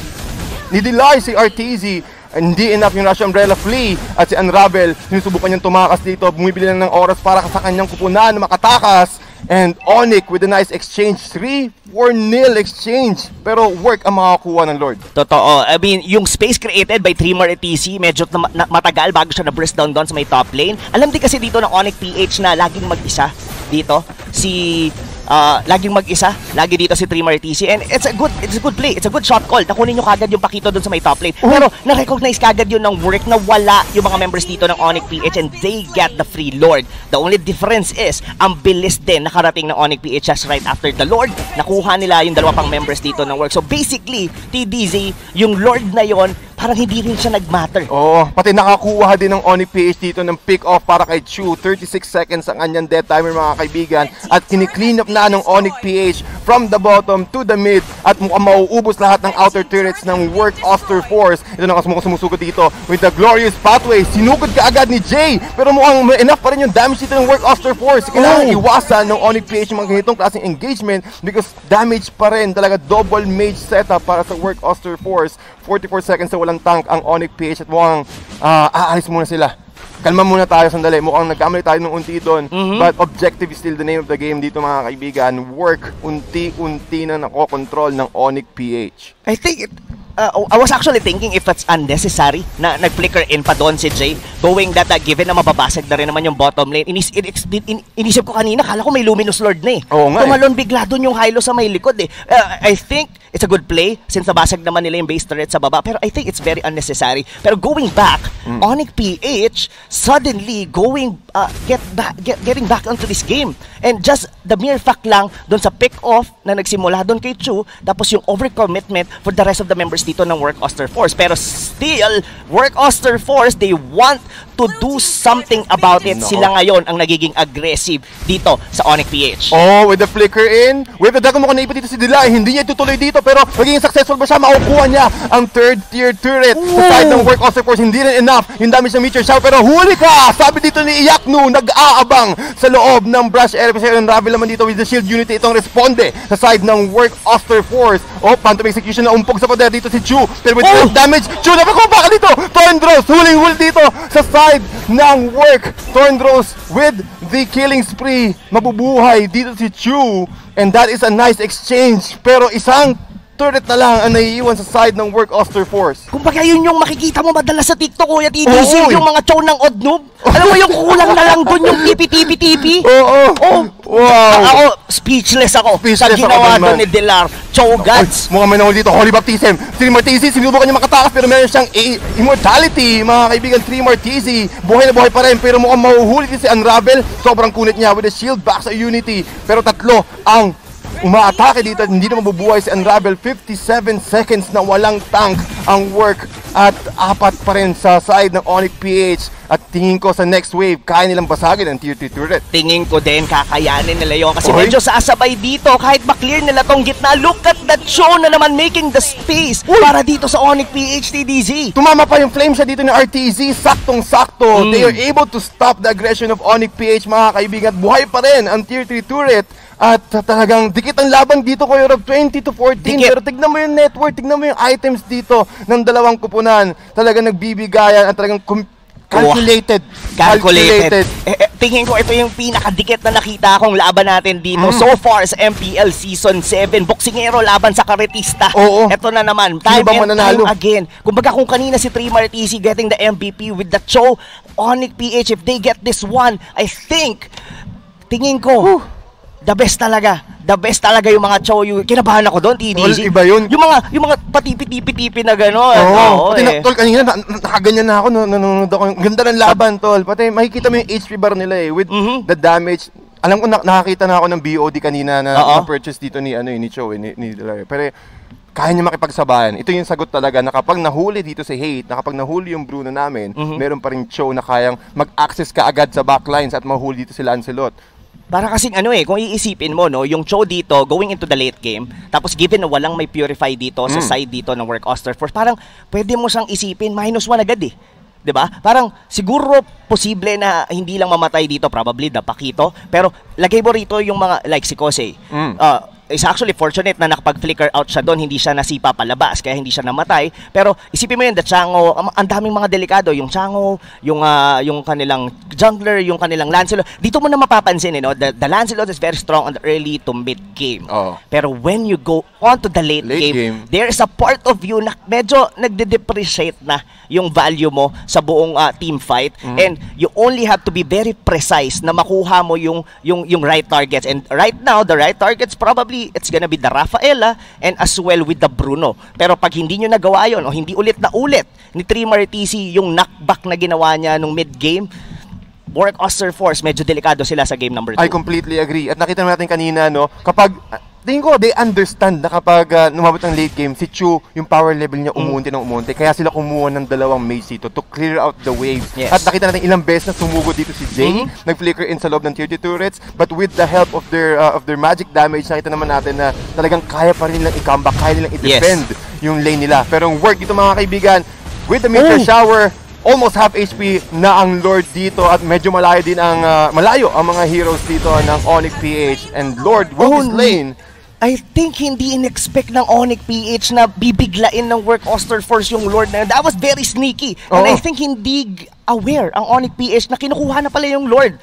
ni Delay si RTZ. Hindi enough yung Rush Umbrella Flea at si Unravel. Sinusubukan niyang tumakas dito. Bumibili lang ng oras para sa kanyang kupunan na makatakas. And Onyx with a nice exchange. 3-4-0 exchange. Pero work ang makakuha ng Lord. Totoo. I mean, yung space created by Tremor ETC, medyo matagal bago siya na-burst down doon sa may top lane. Alam din kasi dito ng Onyx PH na laging mag-isa dito. Si ah, laging mag-isa, lagi dito si Tremor ETC and it's a good it's a good play. It's a good shot call. Nakunin nyo kagad yung pakito doon sa may top lane. Pero na-recognize kagad yun ng work na wala yung mga members dito ng Onyx PH and they get the free Lord. The only difference is ang bilis din nakarating ng Onyx PH just right after the Lord. Nakuha nila yung dalawa pang members dito ng work. So basically, TDZ, yung Lord na yon parang hindi rin siya nag-matter. Oo, pati nakakuha din ng Onyx PH dito ng pick-off para kay Chu. 36 seconds ang kanyang death timer mga kaibigan. At kini-clean up na ng Onyx PH from the bottom to the mid. At mukhang mauubos lahat ng outer turrets ng Work Oster Force. Ito na kasi mukhang sumusugod dito with the glorious pathway. Sinugod ka agad ni Jay. Pero mukhang enough pa rin yung damage dito ng Work Oster Force. Kailangan Oh. iwasan ng Onyx PH yung mga ganitong klaseng engagement because damage pa rin. Talaga double mage setup para sa Work Oster Force. 44 seconds na walang tank ang Onyx PH at mukhang ah, aalis muna sila. Kalma muna tayo sandali. Mukhang nagkamali tayo ng unti doon. Mhm. But objective is still the name of the game dito mga kaibigan. Work unti-unti na nakokontrol ng Onyx PH. I think it, uh, I was actually thinking if it's unnecessary na nag-flicker in pa doon si Jay going that uh, given na mababasag na rin naman yung bottom lane inis, in, in, inisip ko kanina kala ko may luminous lord na eh Oo nga eh. tumalon bigla doon yung Hylo sa may likod eh Uh, I think it's a good play since nabasag naman nila yung base turret sa baba pero I think it's very unnecessary pero going back Mm. Onyx PH suddenly going uh, get back get, getting back onto this game and just the mere fact lang doon sa pick off na nagsimula doon kay Chu tapos yung overcommitment for the rest of the members dito ng Work Oster Force. Pero still Work Oster Force they want to do something about it No. sila ngayon ang nagiging aggressive dito sa Onyx PH Oh, with the flicker in. With the Dragon mo naipit dito si Dila. Hindi niya itutuloy dito pero magiging successful ba siya? Makukuha niya ang third tier turret sa side ng Work Oster Force. Hindi rin enough yung damage ng Meteor Shower pero huli ka! Sabi dito ni Iyaknu, nag-aabang sa loob ng brush area. Kasi Unravel naman dito with the shield unity itong responde sa side ng Work Oster Force. Oh, phantom execution na umpog sa pader dito si Chu. Pero with Oh! damage, Chu napakuha pa dito! Thorndros, huling-hul dito sa side ng Work. Thorndros with the killing spree. Mabubuhay dito si Chu. And that is a nice exchange. Pero isang turret na lang ang naiiwan sa side ng Work Oster Force. Kumbaga yun yung makikita mo madalas sa TikTok Kuya TDC Oo, eh. yung mga chow ng odd noob alam mo yung kulang na lang doon yung tipi-tipi-tipi Oo! Oh. Wow! ako speechless ako Speechless sa ako ginawa doon man. ni Delar chow gods Oy, mukhang may nahuli dito. Holy Baptism. Three Martisi, sinubukan niya makatakas pero meron siyang immortality. Mga kaibigan, Three Martisi. Buhay na buhay pa rin pero mukhang mahuhuli si Unravel. Sobrang kunit niya with the shield back sa Unity. Pero tatlo ang umaatake dito at hindi na mabubuhay si Unravel. 57 seconds na walang tank ang work at apat pa rin sa side ng Onyx PH. At tingin ko sa next wave, kaya nilang basagin ang tier 3 turret. tingin ko din kakayanin nila yun kasi Oy. medyo sasabay dito kahit maklear nila tong gitna look at that show na naman making the space para dito sa Onyx PH TDZ Tumama pa yung flame siya dito ni RTZ, saktong-sakto. Mm. They are able to stop the aggression of Onyx PH, mga kaibigan. At buhay pa rin ang Tier 3 turret. At talagang dikit ang laban dito ko Europe 20 to 14. Dikit. Pero tignan mo yung network, tignan mo yung items dito ng dalawang kupunan. Talagang nagbibigayan at talagang com- calculated. calculated. Eh, eh, tingin ko ito yung pinakadikit na nakita kong laban natin dito Mm. so far sa MPL Season 7. Boksingero laban sa Karetista. Oo. Ito na naman. Time bang and mananalo? time again. Kumbaga kung kanina si Tremar TC getting the MVP with the show, Onyx PH, if they get this one, I think, tingin ko, the best talaga. The best talaga yung mga Cho. Yung, kinabahan ako doon. Tol, iba yun. Yung mga, yung mga patipi-tipi-tipi na gano'n. Oo, Oo, pati na, eh. tol, kanina, na, nakaganyan na ako, no, nanonood ako. Ganda ng laban, tol. Pati makikita mo yung HP bar nila eh, with Mhm. the damage. Alam ko, na, nakakita na ako ng BOD kanina na, na purchase dito ni, ano, eh, ni Cho, eh, ni, ni Delario. Pero, kaya niya makipagsabayan. Ito yung sagot talaga na kapag nahuli dito si Hate, na kapag nahuli yung Bruno namin, Mhm. meron pa rin Cho na kayang mag-access ka agad sa backlines at mahuli dito si Lancelot. Para kasing ano eh, kung iisipin mo, no, yung Cho dito, going into the late game, tapos given na walang may purify dito sa Mm. side dito ng Work Oster Force, parang pwede mo siyang isipin, minus one agad eh. 'Di ba? Parang siguro posible na hindi lang mamatay dito, probably the Pakito, pero lagay mo rito yung mga like si Kosei. Mm. Uh, is actually fortunate na nakapag-flicker out siya doon, hindi siya nasipa palabas, kaya hindi siya namatay. Pero isipin mo yun, the Chango, ang, ang daming mga delikado, yung Chango, yung, ah, yung kanilang jungler, yung kanilang Lancelot. Dito mo na mapapansin, eh, no? the, the Lancelot is very strong on the early to mid game. Oo. Pero when you go on to the late, Late game, game. there is a part of you na medyo nagde-depreciate na yung value mo sa buong ah, team fight Mm-hmm. and you only have to be very precise na makuha mo yung yung yung right targets and right now the right targets probably it's gonna be the Rafaela and as well with the Bruno. Pero pag hindi nyo nagawa yon o hindi ulit na ulit ni Trimar TC yung knockback na ginawa niya nung mid Work Oster Force medyo delikado sila sa game number 2 I completely agree. At nakita natin kanina, no, kapag, ah, tingin ko, they understand na kapag uh, numabot ang late game, si Chu, yung power level niya Mm. umunti ng umunti. Kaya sila kumuha ng dalawang mace dito to clear out the waves. Yes. At nakita natin ilang beses na sumugod dito si Jay, Mhm. nag-flicker in sa loob ng tier 2 turrets, but with the help of their uh, of their magic damage, nakita naman natin na talagang kaya pa rin nilang i-comeback, kaya nilang i-defend yung lane nila. Pero ang work dito mga kaibigan, with the meteor Oh. shower, almost half HP na ang Lord dito at medyo malayo din ang ah, malayo ang mga heroes dito ng Onyx PH and Lord Oh, his lane. I think hindi in-expect ng Onyx PH na bibiglain ng Work Oster Force yung Lord na yun. That was very sneaky. And Oo. I think hindi aware ang Onyx PH na kinukuha na pala yung Lord.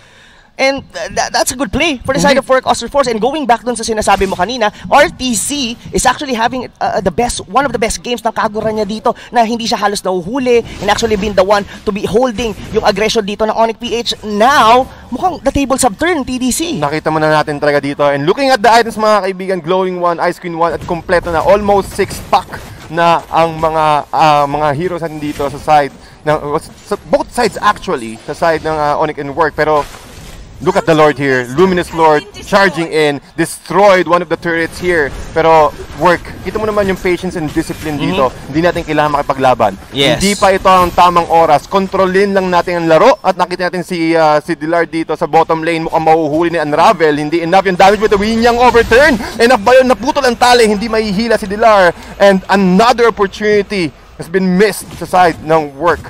And uh, tha- that's a good play for the side of Work Oster Force. And going back dun sa sinasabi mo kanina, RTC is actually having uh, the best, one of the best games ng Kagura niya dito na hindi siya halos nahuhuli and actually been the one to be holding yung aggression dito ng Onyx PH. Now, mukhang the tables have turned, TDC. Nakita mo na natin talaga dito. And looking at the items mga kaibigan, Glowing One, Ice Queen One at kompleto na. Almost 6 pack na ang mga ah, mga heroes natin dito sa side ng, sa both sides actually, sa side ng ah, Onyx and Work. Pero Look at the Lord here. Luminous Lord charging in. Destroyed one of the turrets here. Pero work. Kita mo naman yung patience and discipline dito. Hindi natin kailangan makipaglaban. Yes. Hindi pa ito ang tamang oras. Kontrolin lang natin ang laro. At nakita natin si uh, si Dillard dito sa bottom lane. Mukhang mahuhuli ni Unravel. Hindi enough yung damage with the Winyang overturn. Enough ba yun? Naputol ang tali. Hindi mahihila si Dillar. And another opportunity has been missed sa side ng work.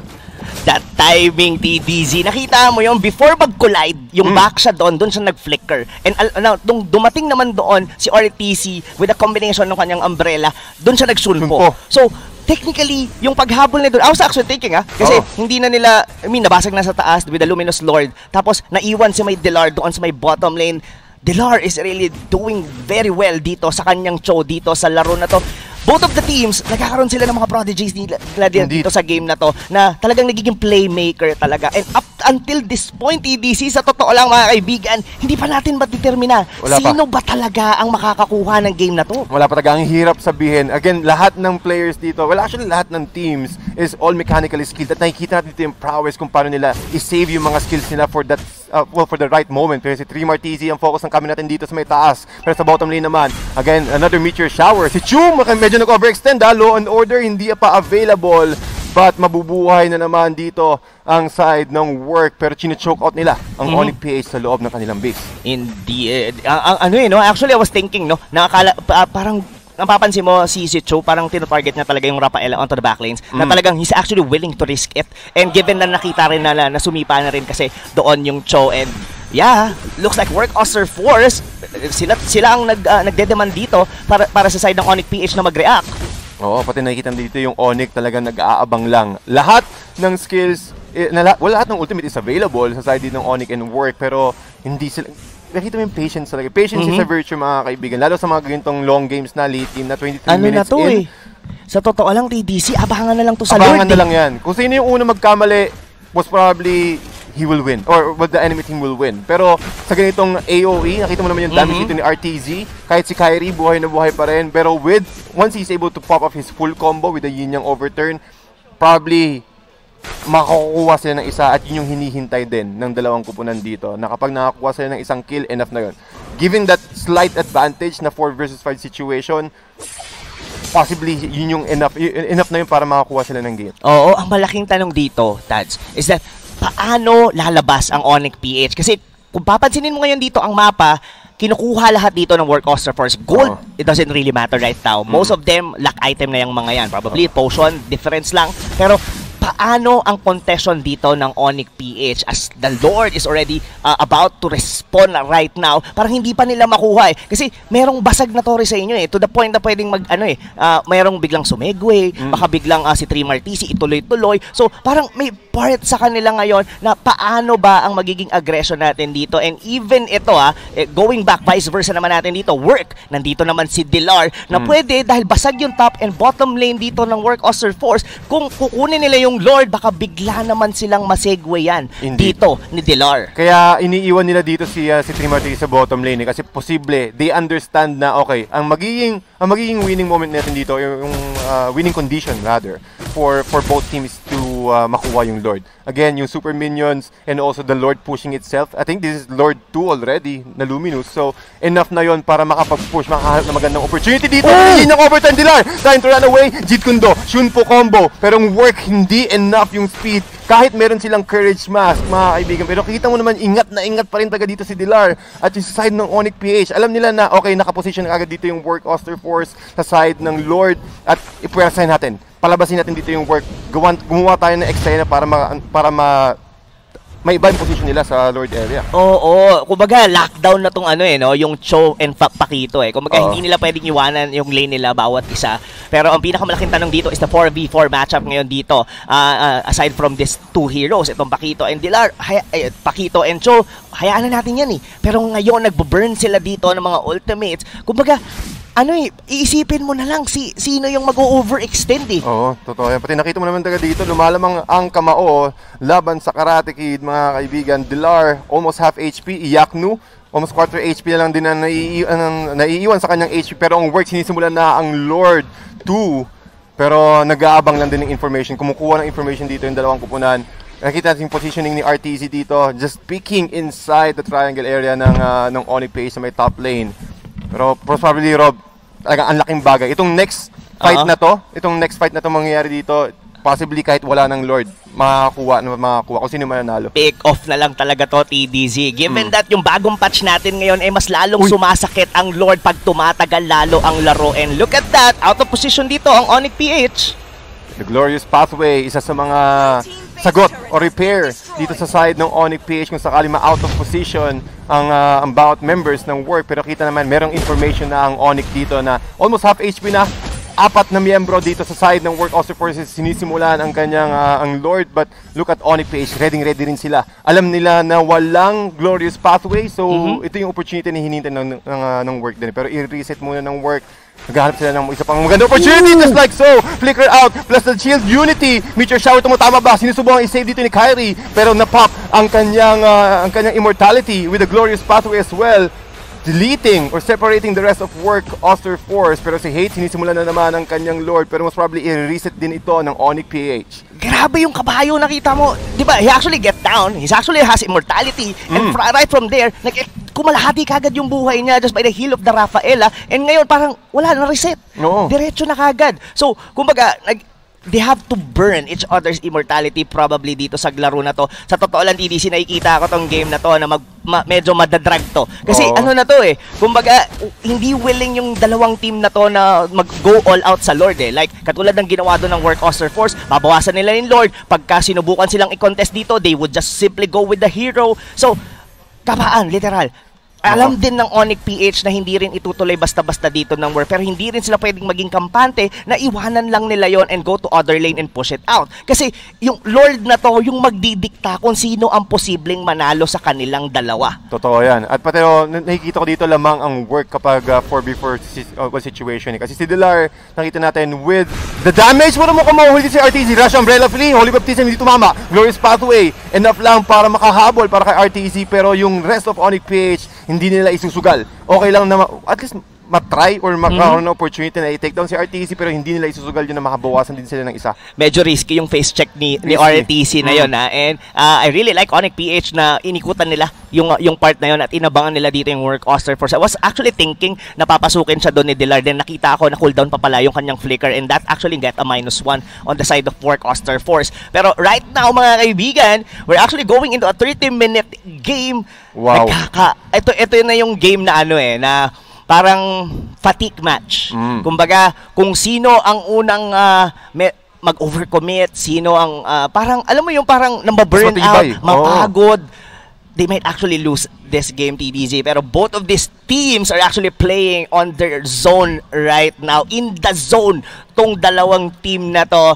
Timing, TDZ. Nakita mo yung before mag-collide, yung back siya doon, doon siya nag-flicker. And al- ano, nung dumating naman doon si RTC with a combination ng kanyang umbrella, doon siya nagsulpo. So, technically, yung paghabol nila doon, I was actually thinking ah, kasi Oo. hindi na nila, I mean, nabasag na sa taas with the Luminous Lord. Tapos, naiwan si may Delar doon sa may bottom lane. Delar is really doing very well dito sa kanyang show dito sa laro na to. Both of the teams, nagkakaroon sila ng mga prodigies nila, dito Indeed. sa game na to na talagang nagiging playmaker talaga. And up until this point, EDC, sa totoo lang mga kaibigan, hindi pa natin matedetermina Wala pa. sino ba talaga ang makakakuha ng game na to. Wala pa talaga. Ang hirap sabihin. Again, lahat ng players dito, well actually lahat ng teams is all mechanically skilled. At nakikita natin dito yung prowess kung paano nila i-save yung mga skills nila for that uh, well, for the right moment. Pero si Three Martizi, ang focus ng kami natin dito sa may taas. Pero sa bottom lane naman, again, another meteor shower. Si Chum, medyo nag-overextend ha. Law and order, hindi pa available. But mabubuhay na naman dito ang side ng work. Pero chine-choke out nila ang Mhm. Onyx PH sa loob ng kanilang base. Indeed. Ang, ang ano eh, no? Actually, I was thinking, no? Nakakala, pa- parang napapansin mo si si Cho, parang tinatarget niya talaga yung Rafaela onto the backlanes na Mm. talagang he's actually willing to risk it. And given na nakita rin na, na sumipa na rin kasi doon yung Cho and yeah, looks like Work Oster Force, sila, sila ang nag, ah, nagde-demand dito para, para sa side ng Onyx PH na mag-react. Oo, pati nakikita dito yung Onyx talaga nag-aabang lang. Lahat ng skills, eh, na, well, lahat ng ultimate is available sa side din ng Onyx and work, pero hindi sila, nakita mo yung patience talaga. Patience is Mhm. a virtue mga kaibigan, lalo sa mga ganitong long games na late game na 23 Ano na minutes to in. eh. Sa totoo lang, TDC, abangan na lang to sa Abangan Lord. na eh. lang yan. Kung sino yung una magkamali, was probably he will win or what the enemy team will win. Pero sa ganitong AoE, nakita mo naman yung damage Mhm. dito ni RTZ. Kahit si Kyrie, buhay na buhay pa rin. Pero with, once he's able to pop off his full combo with the yin yang overturn, probably makakukuha sila ng isa at yun yung hinihintay din ng dalawang kupunan dito na kapag nakakuha sila ng isang kill, enough na yun. Given that slight advantage na 4 versus 5 situation, possibly yun yung enough, enough na yun para makakuha sila ng game. Oo, ang malaking tanong dito, Tads, is that paano lalabas ang Onyx PH? Kasi kung papansinin mo ngayon dito ang mapa, kinukuha lahat dito ng Work Oster Force. Gold, Oo. it doesn't really matter right now. Most of them, luck item na yung mga yan. Probably potion, difference lang. Pero paano ang contestion dito ng Onyx PH as the Lord is already uh, about to respond right now parang hindi pa nila makuha eh. Kasi merong basag na tori sa inyo eh. To the point na pwedeng mag ano eh, uh, merong biglang sumegway, baka biglang uh, si Trimar TC ituloy-tuloy. So parang may part sa kanila ngayon na paano ba ang magiging aggression natin dito and even ito ah, eh, going back vice versa naman natin dito, work. Nandito naman si Dilar na pwede dahil basag yung top and bottom lane dito ng work Oster Force, kung kukunin nila yung Lord, baka bigla naman silang masegway yan Indeed. dito ni Dilar. Kaya iniiwan nila dito si uh, si Trimati sa bottom lane eh, kasi posible they understand na okay, ang magiging ang magiging winning moment natin dito yung, yung uh, winning condition rather for for both teams to uh, makuha yung Lord. Again, yung super minions and also the Lord pushing itself. I think this is Lord 2 already na Luminous. So enough na yon para makapag-push, makahanap na magandang opportunity dito. Oh! Yun yung overtime Dilar. Trying to run away. Jeet Kundo, Shunpo combo. Pero ang work hindi enough yung speed. Kahit meron silang courage mask, mga kaibigan. Pero kita mo naman, ingat na ingat pa rin taga dito si Dilar. At yung sa side ng Onyx PH, alam nila na, okay, nakaposition na agad dito yung work Oster Force sa side ng Lord. At ipwersahin natin. Palabasin natin dito yung work. Gawan, gumawa tayo ng eksena para ma, para ma, may iba yung position nila sa Lord area. Oo, kumbaga lockdown na tong ano eh, no? yung Cho and Pa- Pakito eh. Kumbaga Oo. hindi nila pwedeng iwanan yung lane nila bawat isa. Pero ang pinakamalaking tanong dito is the 4v4 matchup ngayon dito. Ah, ah, aside from these two heroes, itong Pakito and Dilar, hay- eh, Pakito and Cho, hayaan na natin yan eh. Pero ngayon nagbo-burn sila dito ng mga ultimates. Kumbaga, ano eh, iisipin mo na lang si sino yung mag-overextend eh. Oo, totoo yan. Pati nakita mo naman taga dito, lumalamang ang kamao laban sa Karate Kid, mga kaibigan. Dilar, almost half HP. Iyaknu, almost quarter HP na lang din na naiiwan, ang naiiwan sa kanyang HP. Pero ang work, sinisimulan na ang Lord 2. Pero nag-aabang lang din ng information. Kumukuha ng information dito yung dalawang kupunan. Nakita natin yung positioning ni RTZ dito, just peeking inside the triangle area ng, uh, ng Onyx Pace sa may top lane. Pero most probably, Rob, talagang ang laking bagay. Itong next fight Oo. na to, itong next fight na to mangyayari dito, possibly kahit wala ng Lord, makakuha na makakuha kung sino man nanalo. pick off na lang talaga to TDZ. Given Mm. that yung bagong patch natin ngayon ay mas lalong Uy. sumasakit ang Lord pag tumatagal lalo ang laro. And look at that, out of position dito ang Onyx PH. The Glorious Pathway, isa sa mga sagot o repair dito sa side ng Onyx PH kung sakali ma-out of position ang, ah, ang bawat members ng work. Pero kita naman, merong information na ang Onyx dito na almost half HP na. Apat na miyembro dito sa side ng Work Oster Forces sinisimulan ang kanyang ah, ang Lord but look at Onyx PH ready ready rin sila alam nila na walang glorious pathway so ito yung opportunity na hinintay ng, ng, ah, ng work din pero i-reset muna ng work Naghahanap sila ng isa pang magandang opportunity just like so. Flicker out plus the shield unity. Meteor shower tumutama ba? Sinusubukan i-save dito ni Kyrie pero na-pop ang kanyang ah, ang kanyang immortality with the glorious pathway as well. Deleting or separating the rest of work Oster Force pero si Hate sinisimulan na naman ang kanyang lord pero most probably i-reset din ito ng Onyx PH. Grabe yung kabayo nakita mo. 'Di ba? He actually get down. He actually has immortality. And Mm. fr- right from there, nag kumalahati kagad yung buhay niya just by the heal of the Rafaela. And ngayon parang wala na reset. Oo. Diretso na kagad. So, kumbaga, nag they have to burn each other's immortality probably dito sa laro na to. Sa totoo lang, TDC, nakikita ko tong game na to na mag, ma- medyo madadrag to. Kasi Oo. ano na to eh, kumbaga, hindi willing yung dalawang team na to na mag-go all out sa Lord eh. Like, katulad ng ginawa doon ng Work Oster Force, babawasan nila yung Lord. Pagka sinubukan silang i-contest dito, they would just simply go with the hero. So, kapaan, literal. Alam din ng Onyx PH na hindi rin itutuloy basta-basta dito ng war pero hindi rin sila pwedeng maging kampante na iwanan lang nila yon and go to other lane and push it out. Kasi yung Lord na to yung magdidikta kung sino ang posibleng manalo sa kanilang dalawa. Totoo yan. At pati oh, nakikita ko dito lamang ang work kapag uh, 4v4 si- uh, situation. eh. Kasi si Dilar, nakita natin with the damage mo naman kung mahuli si RTZ. Rush Umbrella Flea, Holy Baptism, hindi tumama. Glorious Pathway, enough lang para makahabol para kay RTZ. Pero yung rest of Onyx PH, hindi nila isusugal. Okay lang na, at least matry or magkaroon ng opportunity na i-take down si RTZ pero hindi nila isusugal yun na makabawasan din sila ng isa. medyo risky yung face check ni, ni. RTC na yun ha. And uh, I really like Onyx PH na inikutan nila yung yung part na yun at inabangan nila dito yung work Oster Force. I was actually thinking na papasukin siya doon ni Dilar. Then nakita ako na cooldown pa pala yung kanyang flicker and that actually get a minus one on the side of work Oster Force. Pero right now mga kaibigan, we're actually going into a 30 minute game. Wow. Nagkaka, ito, ito na yung game na ano eh, na parang fatigue match. Mm. Kumbaga, kung sino ang unang me- mag-overcommit, sino ang ah, parang alam mo yung parang namba-burn Mas out, mapagod. They might actually lose this game TDZ pero both of these teams are actually playing on their zone right now in the zone tong dalawang team na to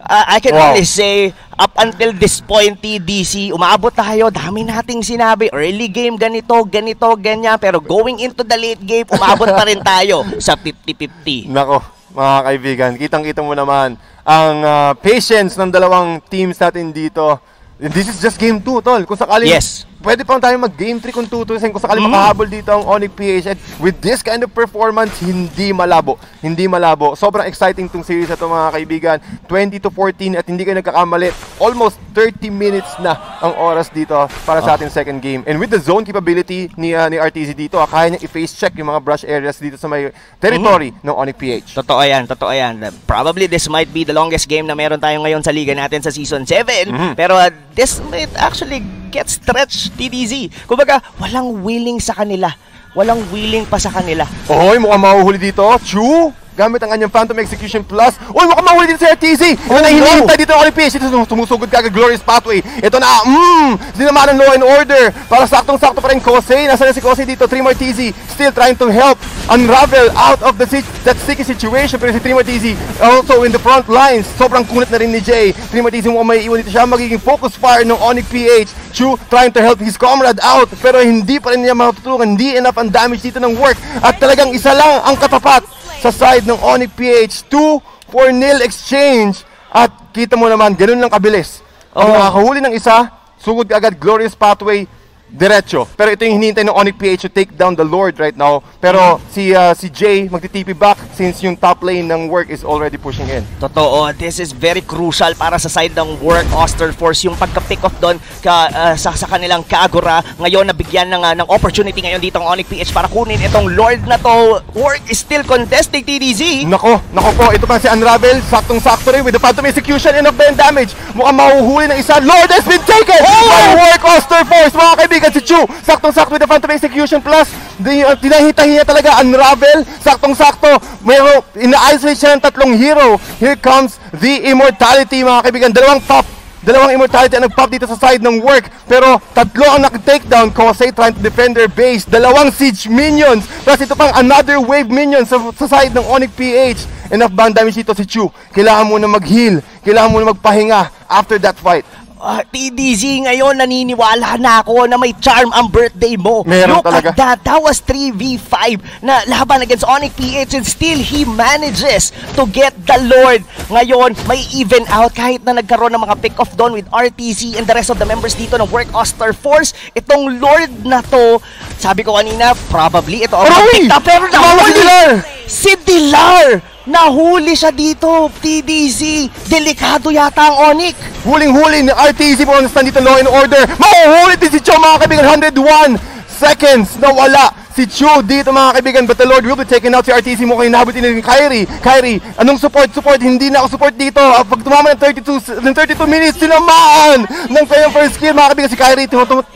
Ah, I can Wow. only say up until this point TDC umaabot tayo dami nating sinabi early game ganito ganito ganyan pero going into the late game umabot pa rin tayo sa 50-50 Nako, mga kaibigan, kitang-kita mo naman ang ah, patience ng dalawang teams natin dito. This is just game 2, tol. Kung sakaling Yes. Pwede pa tayo mag game 3 kung tutusin kung sakaling Mm. makahabol dito ang Onyx PH at with this kind of performance, hindi malabo. Hindi malabo. Sobrang exciting tong series na to mga kaibigan. 20 to 14 at hindi kayo nagkakamali. Almost 30 minutes na ang oras dito para sa ating second game. And with the zone capability ni ah, ni RTZ dito, ah, kaya niya i-face check yung mga brush areas dito sa may territory ng Onyx PH. Totoo yan, totoo yan. Probably this might be the longest game na meron tayo ngayon sa liga natin sa Season 7. Mhm. Pero uh, this might actually get stretched, TDZ. Kumbaga, walang willing sa kanila. Walang willing pa sa kanila. Oy, mukhang mahuhuli dito. Chu! Gamit ang kanyang Phantom Execution Plus. Uy, mukhang mahuli dito si RTZ. Ito Oh, na no. hinihintay dito ang Olympics. Ito tumusugod kagad Glorious Pathway. Ito na, mmm, dinamanan law and order. Para saktong-sakto pa rin Kosei. Nasaan na si Kosei dito? Trimar TZ still trying to help unravel out of the sit- that sticky situation. Pero si Trimar TZ also in the front lines. Sobrang kunat na rin ni Jay. Trimar TZ mukhang may iwan dito siya. Magiging focus fire ng Onyx PH. Chu trying to help his comrade out. Pero hindi pa rin niya matutulungan. Hindi enough ang damage dito ng work. At talagang isa lang ang katapat sa side ng Onyx PH. 2 for nil exchange. At kita mo naman, ganun lang kabilis. Ang Oo. nakakahuli ng isa, sugod agad Glorious Pathway, diretso. Pero ito yung hinihintay ng Onyx PH to take down the Lord right now. Pero si ah, si Jay magti-TP back since yung top lane ng work is already pushing in. Totoo, this is very crucial para sa side ng work Oster Force yung pagka-pick off doon ka, ah, sa, sa kanilang Kaagura. Ngayon nabigyan ng, ah, ng opportunity ngayon dito ang Onyx PH para kunin itong Lord na to. Work is still contesting TDZ. Nako, nako po, ito pa si Unravel, saktong-sakto rin with the Phantom Execution, enough ba yung damage? Mukhang mahuhuli ng isa, Lord has been taken by Work Oster Force, mga kaibigan, si Chu, saktong-sakto with the Phantom Execution plus, uh, tinahita-hiya talaga, Unravel, saktong-sakto, mayroong, ina-isolate siya ng tatlong hero, here comes the Immortality, mga kaibigan, dalawang top, Dalawang immortality ang nag-pop dito sa side ng work. Pero tatlo ang nak-takedown. Kosei trying to defend their base. Dalawang siege minions. Plus ito pang another wave minions sa, sa side ng Onyx PH. Enough ba ang damage dito si Chu? Kailangan mo na mag-heal. Kailangan mo na magpahinga after that fight. Ah, TDZ ngayon naniniwala na ako na may charm ang birthday mo. Meron Look talaga. at that. That was 3v5 na laban against Onyx PH and still he manages to get the Lord. Ngayon, may even out kahit na nagkaroon ng mga pick-off doon with RTC and the rest of the members dito ng Work Oster Force. Itong Lord na to, sabi ko kanina, probably ito ang pick up pero Tumama si. Dilar! Si Dilar! Nahuli siya dito, TDZ. Delikado yata ang Onyx. Huling-huli ni RTZ po ang stand dito law and order. Mahuhuli din si Chu mga kaibigan. 101 seconds na wala si Chu dito mga kaibigan. But the Lord will be taking out si RTZ mo kayo nabutin ni Kyrie. Kyrie, anong support? Support. Hindi na ako support dito. Ah, Pag tumama ng 32, ng 32 minutes, tinamaan ng kanyang first kill mga kaibigan. Si Kyrie, tum- tum-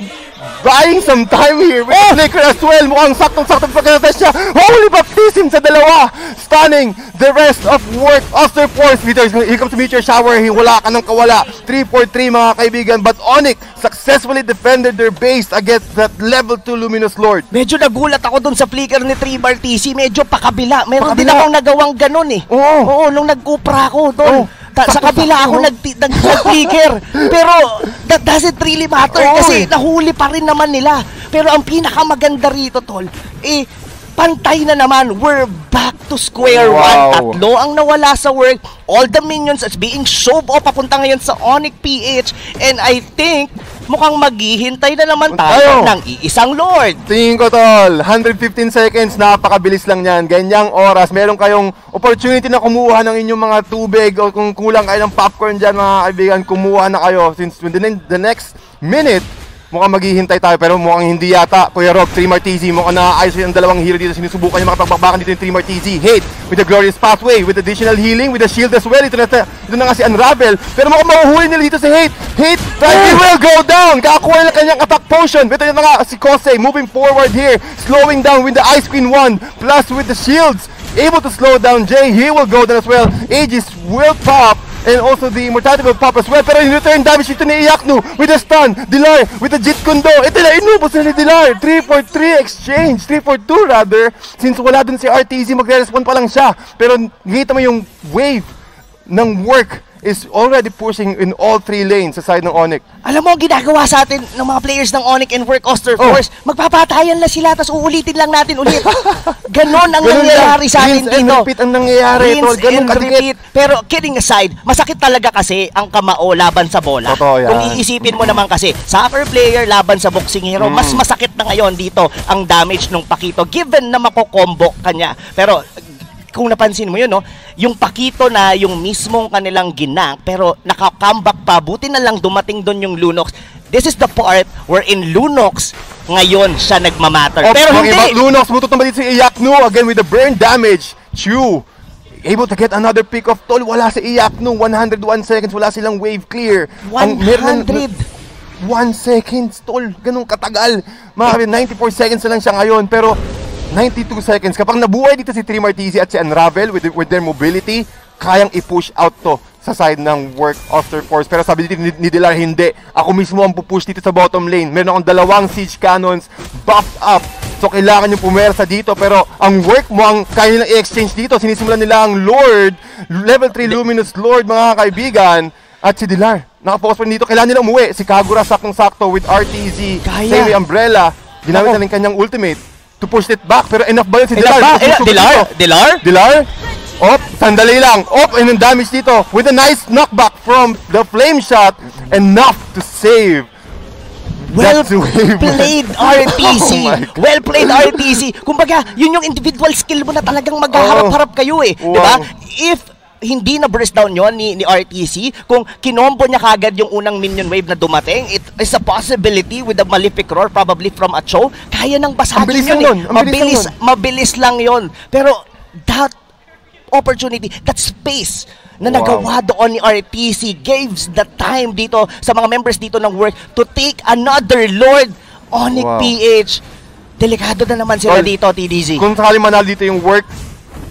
buying some time here with oh! the flicker as well. Mukhang saktong-saktong pagkatest siya. Holy baptism sa dalawa. Stunning the rest of work. Oster Force. Here comes to meteor shower. Wala ka ng kawala. 3-4-3 mga kaibigan. But Onyx successfully defended their base against that level 2 Luminous Lord. Medyo nagulat ako dun sa flicker ni 3 Bar TC. Medyo pakabila. Meron pakabila. din akong nagawang ganun eh. Oo. Oo, nung nagkupra ako doon. Oh. Ta- sa kabila ako nag nag-flicker. Pero that doesn't really matter oh, kasi nahuli pa rin naman nila. Pero ang pinakamaganda rito, tol, eh pantay na naman. We're back to square wow. one. Tatlo ang nawala sa work. All the minions is being shoved off papunta ngayon sa Onyx PH. And I think mukhang maghihintay na naman tayo, ng iisang Lord. Tingin ko tol, 115 seconds, napakabilis lang yan. Ganyang oras, meron kayong opportunity na kumuha ng inyong mga tubig o kung kulang kayo ng popcorn dyan mga kaibigan, kumuha na kayo. Since within the next minute, Mukhang maghihintay tayo pero mukhang hindi yata. Kuya Rob, 3 Martizi, mukhang naaayos yung dalawang hero dito. Sinusubukan yung makapagbakbakan dito yung 3 Martizi. Hate with the glorious pathway, with additional healing, with the shield as well. Ito na, ito na nga si Unravel. Pero mukhang mahuhuli nila dito si Hate. Hate, try will go down. Kakakuha na kanyang attack potion. Ito yung nga si Kose moving forward here. Slowing down with the Ice Queen 1 plus with the shields. Able to slow down Jay. He will go down as well. Aegis will pop and also the immortality will pop as well. Pero in return damage ito ni Iyaknu with the stun. Dilar with the Jit Kundo. Ito na, inubos na ni Dilar. 3 for 3 exchange. 3 for 2 rather. Since wala dun si RTZ, magre-respond pa lang siya. Pero nakita mo yung wave ng work is already pushing in all three lanes sa side ng Onyx. Alam mo, ginagawa sa atin ng mga players ng Onyx and Work Oster oh. Force, magpapatayan na sila, tapos uulitin lang natin ulit. Ganon ang Ganon nangyayari sa atin dito. Rinse and repeat ang nangyayari. Rinse Ganon and repeat. Pero kidding aside, masakit talaga kasi ang kamao laban sa bola. Totoo yan. Kung iisipin mo naman kasi, soccer player laban sa boxing hero, mm. mas masakit na ngayon dito ang damage ng Pakito given na makokombo kanya. Pero kung napansin mo yun, no, yung Pakito na yung mismong kanilang ginang, pero naka-comeback pa, buti na lang dumating doon yung Lunox. This is the part where in Lunox, ngayon siya nagmamatter. Oh, pero hindi! Iba, Lunox, mututong ba dito si Iyaknu again with the burn damage. Chew! Able to get another pick of Tol. Wala si Iyaknu. 101 seconds. Wala silang wave clear. 100! 1 seconds, Tol. Ganun katagal. Mga 94 seconds na lang siya ngayon. Pero 92 seconds. Kapag nabuhay dito si Tri Martisi at si Unravel with, with their mobility, kayang i-push out to sa side ng work Oster Force. Pero sabi dito ni, ni Dilar, hindi. Ako mismo ang pupush dito sa bottom lane. Meron akong dalawang siege cannons buffed up. So kailangan yung pumersa dito. Pero ang work mo, ang kaya nilang i-exchange dito, sinisimulan nila ang Lord, level 3 Luminous Lord, mga kaibigan. At si Dilar, nakapokus pa dito. Kailangan nila umuwi. Si Kagura saktong-sakto with RTZ, Kaya. Same Umbrella. Ginamit na rin kanyang ultimate to push it back. Pero enough ba yun si Dilar? Ba? Eh, Dilar? Dilar? Dilar? Op, sandali lang. Op, and yung damage dito. With a nice knockback from the flame shot. Enough to save. Well played RTC. oh well played RTC. Kumbaga, yun yung individual skill mo na talagang maghaharap-harap kayo eh. Wow. 'Di ba? If hindi na burst down yon ni, ni RTC. Kung kinombo niya kagad yung unang minion wave na dumating, it is a possibility with the Malefic Roar probably from Acho. Kaya nang basagin yun. Eh. Mabilis, lang mabilis lang yon Pero that opportunity, that space na wow. nagawa doon ni RTC gives the time dito sa mga members dito ng work to take another Lord Onyx wow. PH. Delikado na naman sila Or, dito, TDZ. Kung sakali manal dito yung work,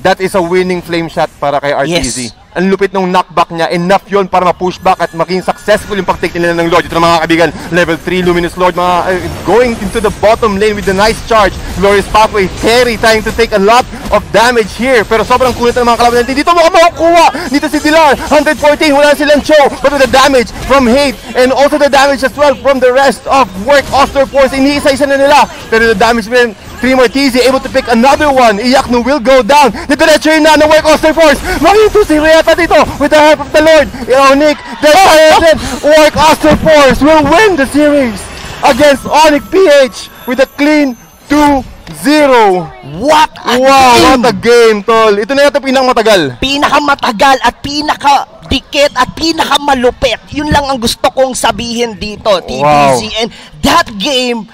that is a winning flame shot para kay RTZ. Yes. Ang lupit ng knockback niya, enough yon para ma-push back at maging successful yung pag-take nila ng Lord. Ito na mga kaibigan, level 3 Luminous Lord, mga, uh, going into the bottom lane with the nice charge. Glorious Pathway, Terry trying to take a lot of damage here. Pero sobrang kulit ng mga kalaban natin. Dito mo makukuha! Dito si Dilar, 114, wala silang show. But the damage from Hate and also the damage as well from the rest of Work Oster Force, iniisa-isa na nila. Pero the damage rin Three Martizi able to pick another one. Iyaknu will go down. Diretso yun na ng Work Oster Force. Makito si Rieta dito with the help of the Lord. Ionic, the oh, Work Oster Force will win the series against Onyx PH with a clean 2 Zero. What a wow, game! what a game, tol. Ito na yata pinakamatagal. Pinakamatagal at pinaka dikit at pinakamalupit. Yun lang ang gusto kong sabihin dito, TBC. Wow. And that game